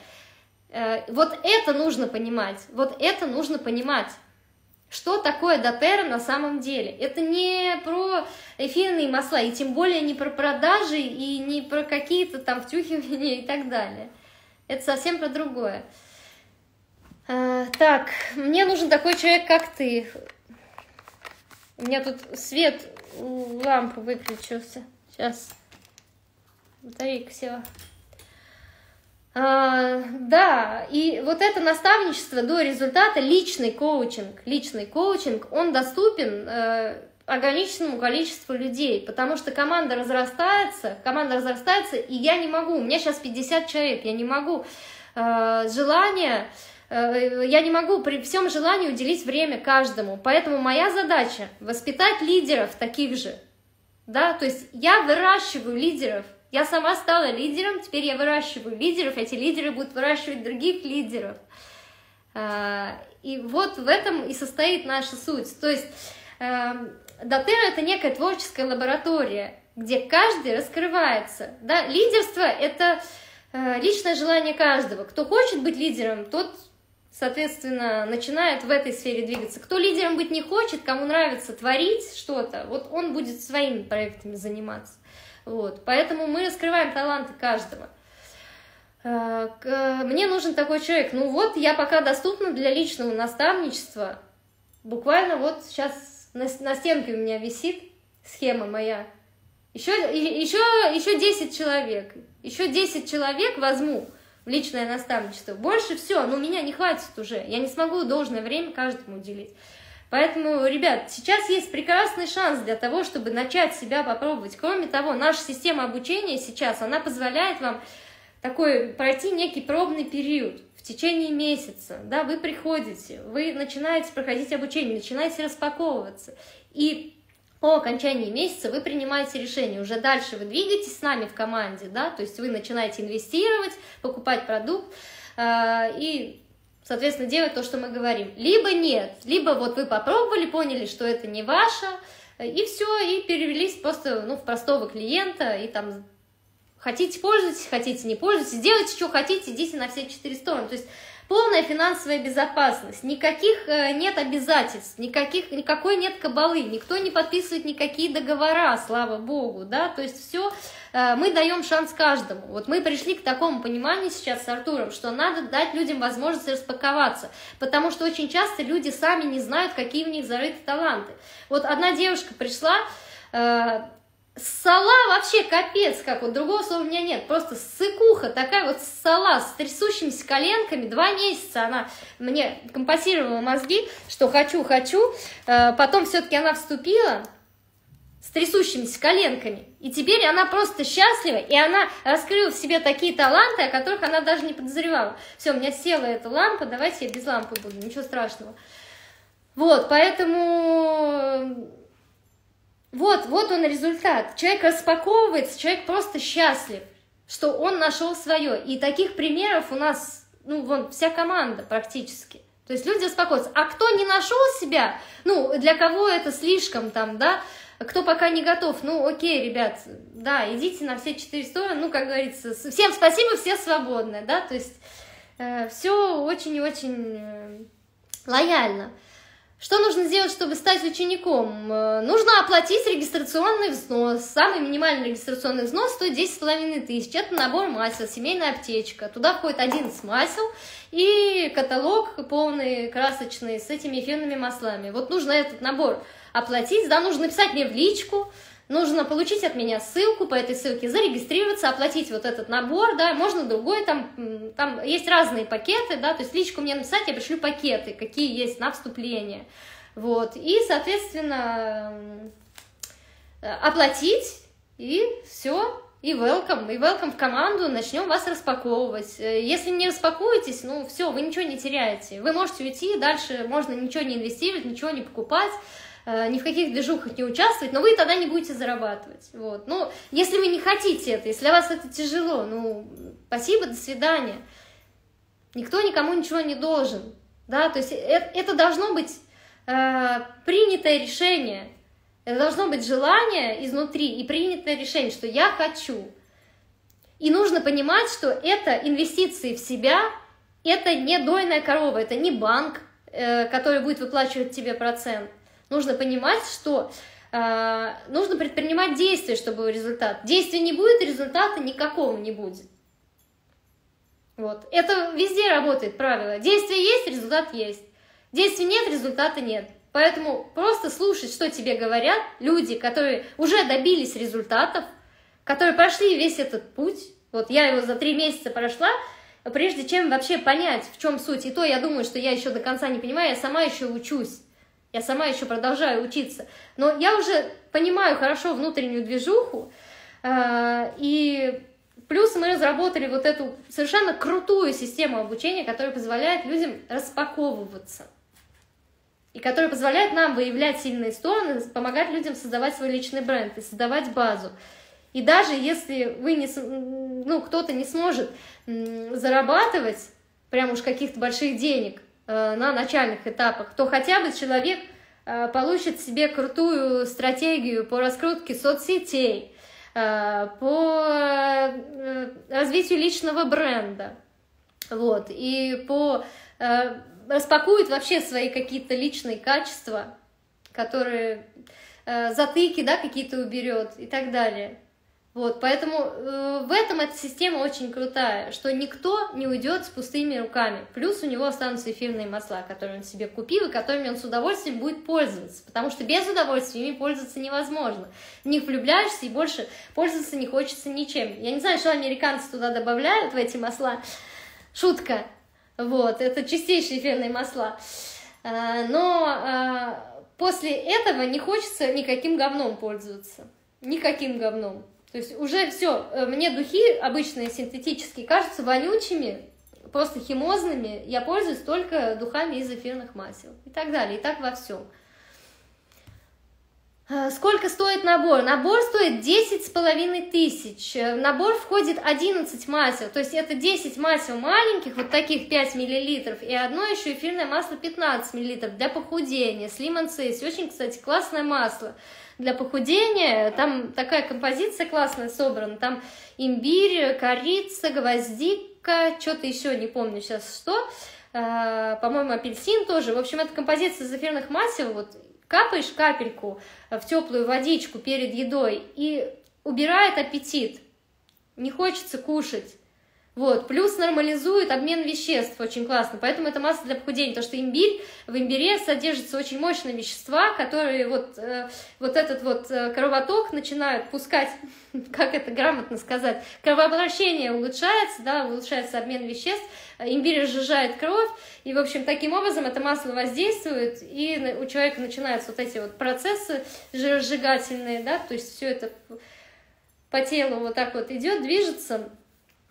Э, вот это нужно понимать, вот это нужно понимать. Что такое дотера на самом деле? Это не про эфирные масла, и тем более не про продажи, и не про какие-то там втюхивания и так далее. Это совсем про другое. А, так, мне нужен такой человек, как ты. У меня тут свет лампы выключился. Сейчас. Батарейка села. А, да, и вот это наставничество до результата, личный коучинг, личный коучинг, он доступен э, ограниченному количеству людей, потому что команда разрастается, команда разрастается, и я не могу, у меня сейчас 50 человек, я не могу э, желание, э, я не могу при всем желании уделить время каждому, поэтому моя задача воспитать лидеров таких же, да, то есть я выращиваю лидеров, я сама стала лидером, теперь я выращиваю лидеров, эти лидеры будут выращивать других лидеров. А, и вот в этом и состоит наша суть. То есть Дотера — это некая творческая лаборатория, где каждый раскрывается. Да? Лидерство — это э, личное желание каждого. Кто хочет быть лидером, тот, соответственно, начинает в этой сфере двигаться. Кто лидером быть не хочет, кому нравится творить что-то, вот он будет своими проектами заниматься. Вот. Поэтому мы раскрываем таланты каждого. Э, мне нужен такой человек. Ну вот, я пока доступна для личного наставничества. Буквально вот сейчас на, стенке у меня висит схема моя. Еще, еще, еще 10 человек. Еще 10 человек возьму. в личное наставничество. Больше все, ну меня не хватит уже, я не смогу должное время каждому уделить. Поэтому, ребят, сейчас есть прекрасный шанс для того, чтобы начать себя попробовать. Кроме того, наша система обучения сейчас, она позволяет вам такой пройти некий пробный период в течение месяца. Да, вы приходите, вы начинаете проходить обучение, начинаете распаковываться. И по окончании месяца вы принимаете решение, уже дальше вы двигаетесь с нами в команде, да, то есть вы начинаете инвестировать, покупать продукт, э, и соответственно, делать то, что мы говорим. Либо нет, либо вот вы попробовали, поняли, что это не ваше, и все, и перевелись просто ну, в простого клиента, и там хотите пользуйтесь, хотите не пользуйтесь, делайте, что хотите, идите на все четыре стороны. То есть полная финансовая безопасность, никаких э, нет обязательств, никаких, никакой нет кабалы, никто не подписывает никакие договора, слава богу, да, то есть все Э, мы даем шанс каждому. Вот мы пришли к такому пониманию сейчас с Артуром, что надо дать людям возможность распаковаться, потому что очень часто люди сами не знают, какие у них зарыты таланты. Вот одна девушка пришла, э, Сала вообще капец, как вот другого слова у меня нет, просто сыкуха, такая вот сала с трясущимися коленками, два месяца она мне компасировала мозги, что хочу, хочу, э, потом все-таки она вступила, с трясущимися коленками. И теперь она просто счастлива, и она раскрыла в себе такие таланты, о которых она даже не подозревала. Все, у меня села эта лампа, давайте я без лампы буду, ничего страшного. Вот, поэтому... Вот, вот он результат. Человек распаковывается, человек просто счастлив, что он нашел свое. И таких примеров у нас, ну, вон, вся команда практически. То есть люди успокоятся. А кто не нашел себя, ну, для кого это слишком там, да, кто пока не готов, ну окей, ребят, да, идите на все четыре стороны, ну, как говорится, всем спасибо, все свободны, да, то есть э, все очень и очень э, лояльно. Что нужно сделать, чтобы стать учеником? Э, нужно оплатить регистрационный взнос. Самый минимальный регистрационный взнос стоит 10,5 тысяч. Это набор масел, семейная аптечка. Туда входит 11 масел и каталог полный, красочный, с этими эфирными маслами. Вот нужно этот набор оплатить, да, нужно написать мне в личку, нужно получить от меня ссылку, по этой ссылке зарегистрироваться, оплатить вот этот набор, да, можно другой, там, там есть разные пакеты, да, то есть личку мне написать, я пришлю пакеты, какие есть на вступление, вот, и, соответственно, оплатить, и все, и welcome, и welcome в команду, начнем вас распаковывать. Если не распакуетесь, ну все, вы ничего не теряете. Вы можете уйти, дальше можно ничего не инвестировать, ничего не покупать, Э, ни в каких движухах не участвовать, но вы тогда не будете зарабатывать. Вот. Ну, если вы не хотите это, если для вас это тяжело, ну, спасибо, до свидания. Никто никому ничего не должен. Да? То есть это, это должно быть э, принятое решение, это должно быть желание изнутри и принятое решение, что я хочу. И нужно понимать, что это инвестиции в себя, это не дойная корова, это не банк, э, который будет выплачивать тебе процент. Нужно понимать, что э, нужно предпринимать действия, чтобы был результат. Действия не будет, результата никакого не будет. Вот. Это везде работает правило. Действие есть, результат есть. Действия нет, результата нет. Поэтому просто слушать, что тебе говорят люди, которые уже добились результатов, которые прошли весь этот путь. Вот я его за три месяца прошла, прежде чем вообще понять, в чем суть. И то я думаю, что я еще до конца не понимаю, я сама еще учусь. Я сама еще продолжаю учиться. Но я уже понимаю хорошо внутреннюю движуху. Э, и плюс мы разработали вот эту совершенно крутую систему обучения, которая позволяет людям распаковываться. И которая позволяет нам выявлять сильные стороны, помогать людям создавать свой личный бренд и создавать базу. И даже если вы не, ну, кто-то не сможет зарабатывать прям уж каких-то больших денег, на начальных этапах, то хотя бы человек э, получит себе крутую стратегию по раскрутке соцсетей, э, по развитию личного бренда, вот, и по распакует вообще свои какие-то личные качества, которые затыки, да, какие-то уберет и так далее. Вот, поэтому э, в этом эта система очень крутая, что никто не уйдет с пустыми руками. Плюс у него останутся эфирные масла, которые он себе купил и которыми он с удовольствием будет пользоваться. Потому что без удовольствия ими пользоваться невозможно. В них влюбляешься и больше пользоваться не хочется ничем. Я не знаю, что американцы туда добавляют в эти масла, Шутка. Вот, это чистейшие эфирные масла. А, но а, после этого не хочется никаким говном пользоваться. Никаким говном. То есть уже все, э, мне духи обычные синтетические кажутся вонючими, просто химозными. Я пользуюсь только духами из эфирных масел и так далее. И так во всем. Э, сколько стоит набор? Набор стоит 10 с половиной тысяч. Э, набор входит 11 масел, то есть это 10 масел маленьких, вот таких 5 миллилитров, и одно еще эфирное масло 15 миллилитров для похудения, с лимон Очень, кстати, классное масло для похудения. Там такая композиция классная собрана. Там имбирь, корица, гвоздика, что-то еще, не помню сейчас что. Э, по-моему, апельсин тоже. В общем, это композиция из эфирных масел, вот капаешь капельку в теплую водичку перед едой и убирает аппетит. Не хочется кушать. Вот, плюс нормализует обмен веществ очень классно, поэтому это масло для похудения, потому что имбирь, в имбире содержатся очень мощные вещества, которые вот, э, вот этот вот э, кровоток начинают пускать, как это грамотно сказать, кровообращение улучшается, да, улучшается обмен веществ, имбирь разжижает кровь, и, в общем, таким образом это масло воздействует, и у человека начинаются вот эти вот процессы жиросжигательные, да, то есть все это по телу вот так вот идет, движется, Э,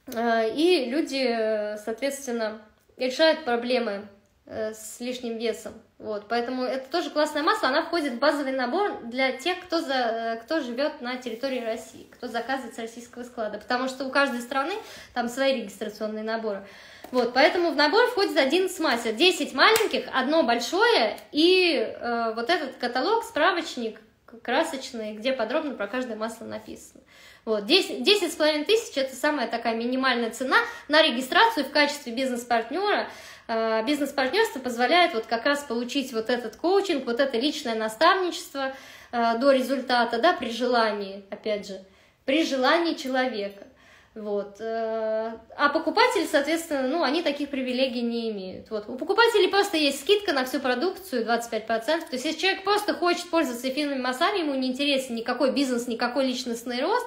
и люди, соответственно, решают проблемы э, с лишним весом. Вот, поэтому это тоже классная масса, она входит в базовый набор для тех, кто, за, э, кто живет на территории России, кто заказывает с российского склада, потому что у каждой страны там свои регистрационные наборы. Вот, поэтому в набор входит 11 масел, 10 маленьких, одно большое и э, вот этот каталог, справочник красочный, где подробно про каждое масло написано. Вот, 10, 10 с половиной тысяч – это самая такая минимальная цена на регистрацию в качестве бизнес-партнера. Бизнес-партнерство позволяет вот как раз получить вот этот коучинг, вот это личное наставничество э, до результата, да, при желании, опять же, при желании человека. Вот. Э, а покупатели, соответственно, ну, они таких привилегий не имеют. Вот. У покупателей просто есть скидка на всю продукцию 25%. То есть, если человек просто хочет пользоваться эфирными массами, ему не интересен никакой бизнес, никакой личностный рост,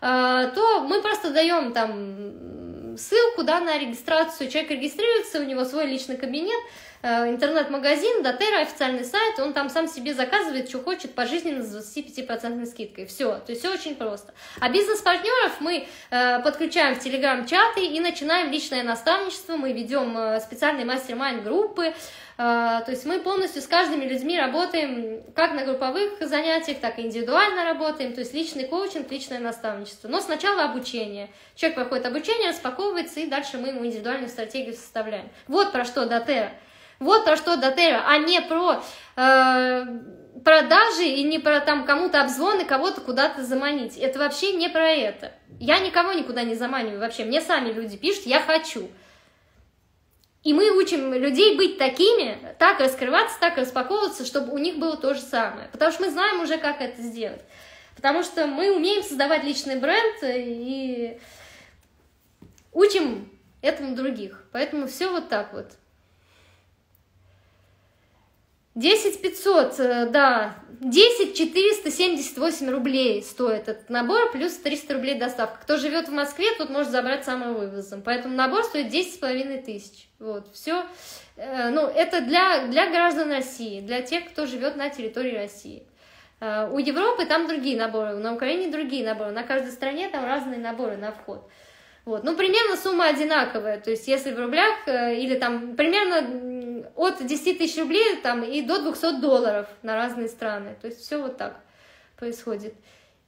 то мы просто даем там ссылку да, на регистрацию. Человек регистрируется, у него свой личный кабинет, Э, интернет-магазин, Дотера, официальный сайт, он там сам себе заказывает, что хочет, пожизненно с 25% скидкой. Все, то есть все очень просто. А бизнес-партнеров мы э, подключаем в телеграм-чаты и начинаем личное наставничество, мы ведем э, специальные мастер-майн-группы, то есть мы полностью с каждыми людьми работаем как на групповых занятиях, так и индивидуально работаем, то есть личный коучинг, личное наставничество. Но сначала обучение. Человек проходит обучение, распаковывается, и дальше мы ему индивидуальную стратегию составляем. Вот про что Дотера. Вот про что Дотера, а не про э, продажи и не про там кому-то обзвоны, кого-то куда-то заманить. Это вообще не про это. Я никого никуда не заманиваю вообще. Мне сами люди пишут, я хочу. И мы учим людей быть такими, так раскрываться, так распаковываться, чтобы у них было то же самое. Потому что мы знаем уже, как это сделать. Потому что мы умеем создавать личный бренд и учим этому других. Поэтому все вот так вот. 10 500, э, да, 10 478 рублей стоит этот набор, плюс 300 рублей доставка. Кто живет в Москве, тот может забрать самовывозом. Поэтому набор стоит 10 с половиной тысяч. Вот, все. Э, ну, это для, для граждан России, для тех, кто живет на территории России. Э, у Европы там другие наборы, на Украине другие наборы. На каждой стране там разные наборы на вход. Вот. Ну, примерно сумма одинаковая. То есть, если в рублях, или там примерно от 10 тысяч рублей там, и до 200 долларов на разные страны. То есть все вот так происходит.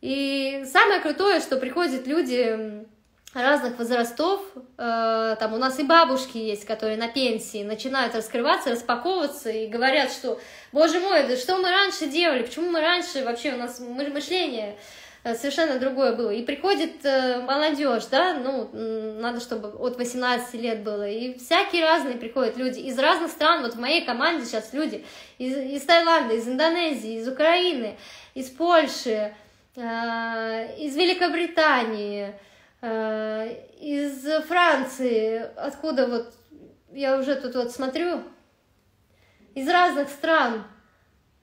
И самое крутое, что приходят люди разных возрастов, э, там у нас и бабушки есть, которые на пенсии начинают раскрываться, распаковываться и говорят, что, боже мой, да что мы раньше делали, почему мы раньше вообще у нас мышление Э, совершенно другое было. И приходит э, молодежь, да, ну, надо, чтобы от 18 лет было, и всякие разные приходят люди из разных стран, вот в моей команде сейчас люди из, из Таиланда, из Индонезии, из Украины, из Польши, э, из Великобритании, из Франции, откуда вот, я уже тут вот смотрю, из разных стран,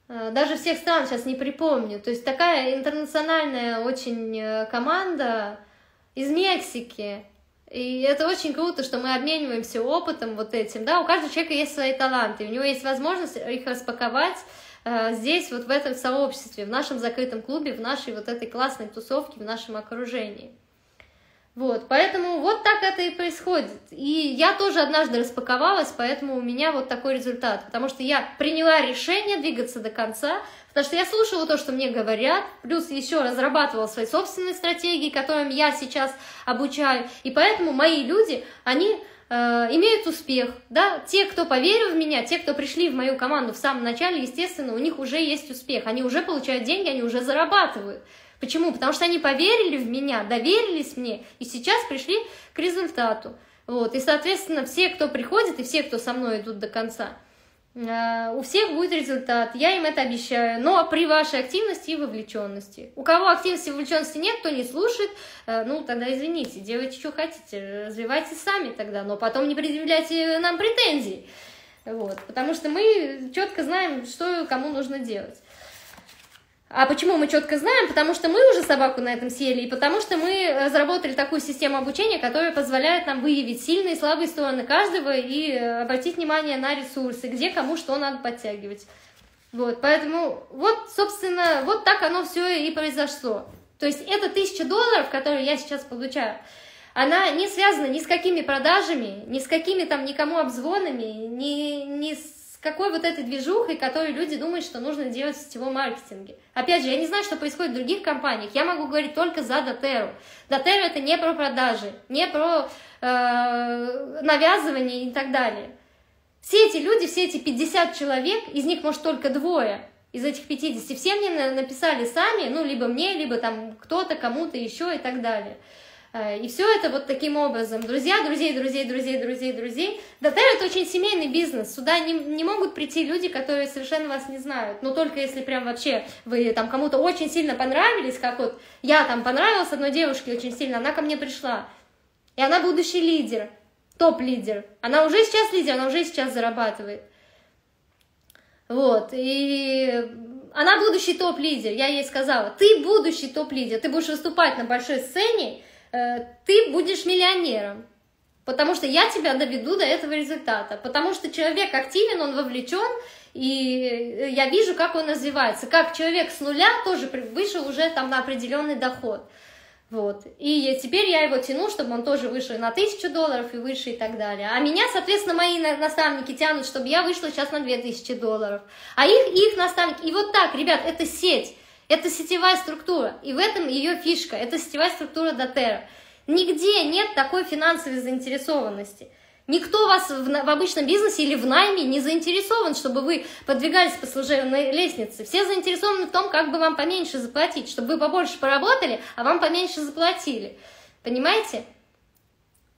Э, даже всех стран сейчас не припомню. То есть такая интернациональная очень э, команда из Мексики, И это очень круто, что мы обмениваемся опытом вот этим, да, у каждого человека есть свои таланты, у него есть возможность их распаковать э, здесь, вот в этом сообществе, в нашем закрытом клубе, в нашей вот этой классной тусовке, в нашем окружении. Вот, поэтому вот так это и происходит. И я тоже однажды распаковалась, поэтому у меня вот такой результат. Потому что я приняла решение двигаться до конца, потому что я слушала то, что мне говорят, плюс еще разрабатывала свои собственные стратегии, которым я сейчас обучаю. И поэтому мои люди, они э, имеют успех, да, те, кто поверил в меня, те, кто пришли в мою команду в самом начале, естественно, у них уже есть успех, они уже получают деньги, они уже зарабатывают. Почему? Потому что они поверили в меня, доверились мне, и сейчас пришли к результату. Вот. И, соответственно, все, кто приходит, и все, кто со мной идут до конца, э, у всех будет результат, я им это обещаю, но при вашей активности и вовлеченности. У кого активности и вовлеченности нет, кто не слушает, э, ну тогда извините, делайте, что хотите, развивайтесь сами тогда, но потом не предъявляйте нам претензий. Вот, потому что мы четко знаем, что кому нужно делать. А почему мы четко знаем? Потому что мы уже собаку на этом съели, и потому что мы э, заработали такую систему обучения, которая позволяет нам выявить сильные и слабые стороны каждого и э, обратить внимание на ресурсы, где кому что надо подтягивать. Вот, поэтому вот, собственно, вот так оно все и произошло. То есть это тысяча долларов, которые я сейчас получаю, она не связана ни с какими продажами, ни с какими там никому обзвонами, ни, ни с какой вот этой движухой, которую люди думают, что нужно делать в сетевом маркетинге. Опять же, я не знаю, что происходит в других компаниях, я могу говорить только за Дотеру. Дотеру это не про продажи, не про э, навязывание и так далее. Все эти люди, все эти 50 человек, из них, может, только двое из этих 50, все мне написали сами, ну, либо мне, либо там кто-то, кому-то еще и так далее. Э, и все это вот таким образом. Друзья, друзей, друзей, друзей, друзей, друзей. Дотер это очень семейный бизнес. Сюда не, не могут прийти люди, которые совершенно вас не знают. Но только если прям вообще вы там кому-то очень сильно понравились, как вот я там понравилась одной девушке очень сильно, она ко мне пришла. И она будущий лидер, топ-лидер. Она уже сейчас лидер, она уже сейчас зарабатывает. Вот, и она будущий топ-лидер. Я ей сказала, ты будущий топ-лидер, ты будешь выступать на большой сцене, ты будешь миллионером. Потому что я тебя доведу до этого результата. Потому что человек активен, он вовлечен, и я вижу, как он развивается. Как человек с нуля тоже вышел уже там на определенный доход. Вот. И теперь я его тяну, чтобы он тоже вышел на тысячу долларов и выше и так далее. А меня, соответственно, мои наставники тянут, чтобы я вышла сейчас на 2000 долларов. А их, их наставники... И вот так, ребят, это сеть. Это сетевая структура, и в этом ее фишка. Это сетевая структура Дотера. Нигде нет такой финансовой заинтересованности. Никто вас в, в обычном бизнесе или в найме не заинтересован, чтобы вы подвигались по служебной лестнице. Все заинтересованы в том, как бы вам поменьше заплатить, чтобы вы побольше поработали, а вам поменьше заплатили. Понимаете?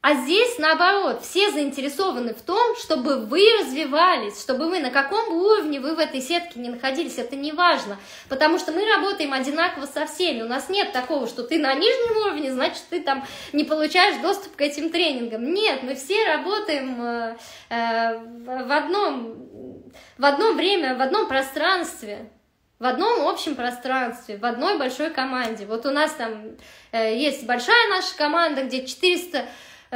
А здесь наоборот, все заинтересованы в том, чтобы вы развивались, чтобы вы на каком бы уровне вы в этой сетке не находились, это не важно, потому что мы работаем одинаково со всеми, у нас нет такого, что ты на нижнем уровне, значит ты там не получаешь доступ к этим тренингам. Нет, мы все работаем э, э, в одном, в одно время, в одном пространстве, в одном общем пространстве, в одной большой команде. Вот у нас там э, есть большая наша команда, где 400 Э,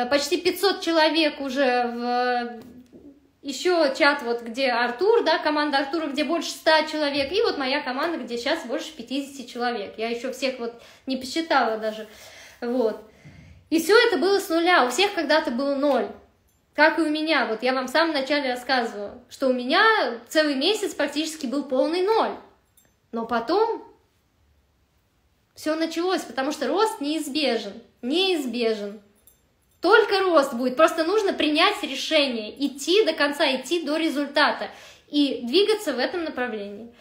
почти 500 человек уже в еще чат, вот где Артур, да, команда Артура, где больше 100 человек, и вот моя команда, где сейчас больше 50 человек. Я еще всех вот не посчитала даже, вот. И все это было с нуля, у всех когда-то было ноль. Как и у меня, вот я вам в самом начале рассказывала, что у меня целый месяц практически был полный ноль. Но потом все началось, потому что рост неизбежен, неизбежен. Только рост будет. Просто нужно принять решение, идти до конца, идти до результата и двигаться в этом направлении.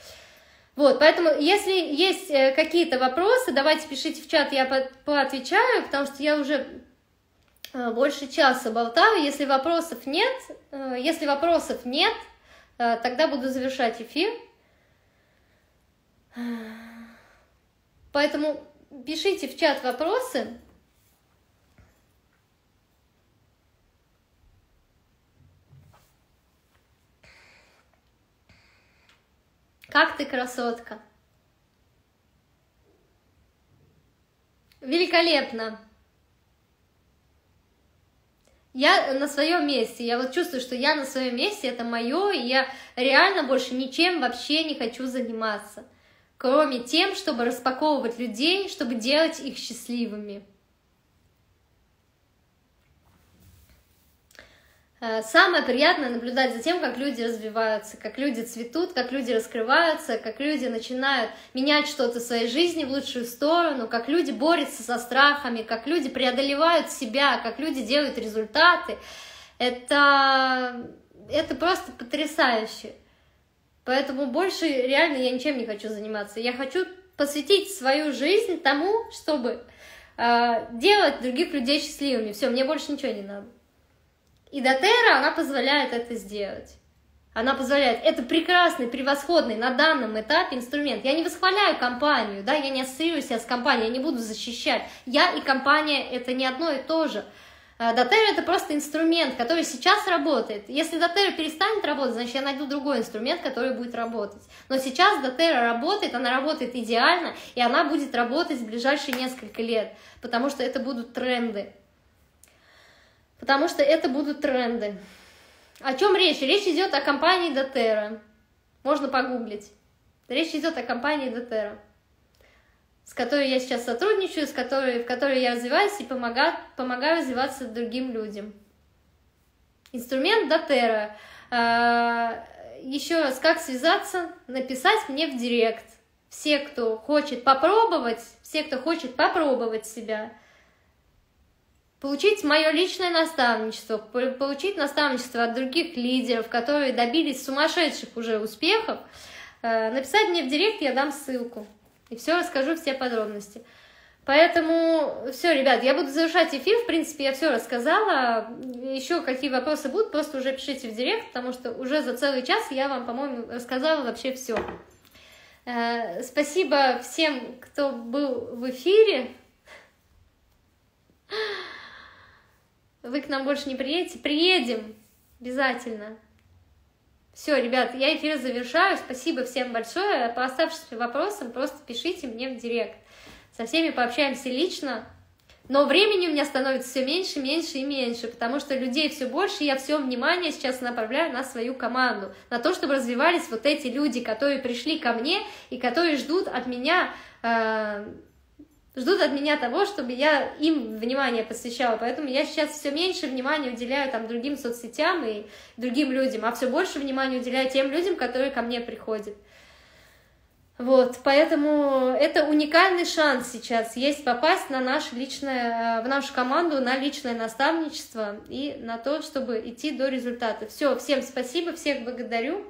Вот, поэтому, если есть э, какие-то вопросы, давайте пишите в чат, я по поотвечаю, потому что я уже э, больше часа болтаю. Если вопросов нет, э, если вопросов нет, тогда буду завершать эфир. Поэтому пишите в чат вопросы. Как ты красотка! Великолепно! я на своем месте, я вот чувствую, что я на своем месте, это мое, и я реально больше ничем вообще не хочу заниматься, кроме тем, чтобы распаковывать людей, чтобы делать их счастливыми. Самое приятное наблюдать за тем, как люди развиваются, как люди цветут, как люди раскрываются, как люди начинают менять что-то в своей жизни в лучшую сторону, как люди борются со страхами, как люди преодолевают себя, как люди делают результаты. Это, это просто потрясающе. Поэтому больше реально я ничем не хочу заниматься. Я хочу посвятить свою жизнь тому, чтобы э, делать других людей счастливыми. Все, мне больше ничего не надо. И Дотера, она позволяет это сделать. Она позволяет. Это прекрасный, превосходный на данном этапе инструмент. Я не восхваляю компанию, да, я не ассоциирую себя с компанией, я не буду защищать. Я и компания это не одно и то же. Дотера это просто инструмент, который сейчас работает. Если Дотера перестанет работать, значит я найду другой инструмент, который будет работать. Но сейчас Дотера работает, она работает идеально, и она будет работать в ближайшие несколько лет, потому что это будут тренды потому что это будут тренды. О чем речь? Речь идет о компании Дотера. Можно погуглить. Речь идет о компании Дотера, с которой я сейчас сотрудничаю, с которой, в которой я развиваюсь и помогаю, помогаю развиваться другим людям. Инструмент Дотера. А, еще раз, как связаться? Написать мне в директ. Все, кто хочет попробовать, все, кто хочет попробовать себя – получить мое личное наставничество, получить наставничество от других лидеров, которые добились сумасшедших уже успехов, э, написать мне в директ, я дам ссылку. И все расскажу, все подробности. Поэтому все, ребят, я буду завершать эфир. В принципе, я все рассказала. Еще какие вопросы будут, просто уже пишите в директ, потому что уже за целый час я вам, по-моему, рассказала вообще все. Э, спасибо всем, кто был в эфире. Вы к нам больше не приедете? Приедем! Обязательно. Все, ребят, я эфир завершаю. Спасибо всем большое. По оставшимся вопросам просто пишите мне в директ. Со всеми пообщаемся лично. Но времени у меня становится все меньше, меньше и меньше, потому что людей все больше, и я все внимание сейчас направляю на свою команду, на то, чтобы развивались вот эти люди, которые пришли ко мне и которые ждут от меня э, ждут от меня того, чтобы я им внимание посвящала. Поэтому я сейчас все меньше внимания уделяю там другим соцсетям и другим людям, а все больше внимания уделяю тем людям, которые ко мне приходят. Вот, поэтому это уникальный шанс сейчас есть попасть на наше личное, в нашу команду, на личное наставничество и на то, чтобы идти до результата. Все, всем спасибо, всех благодарю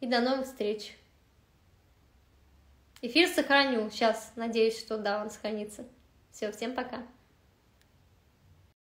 и до новых встреч. Эфир сохраню. Сейчас надеюсь, что да, он сохранится. Все, всем пока.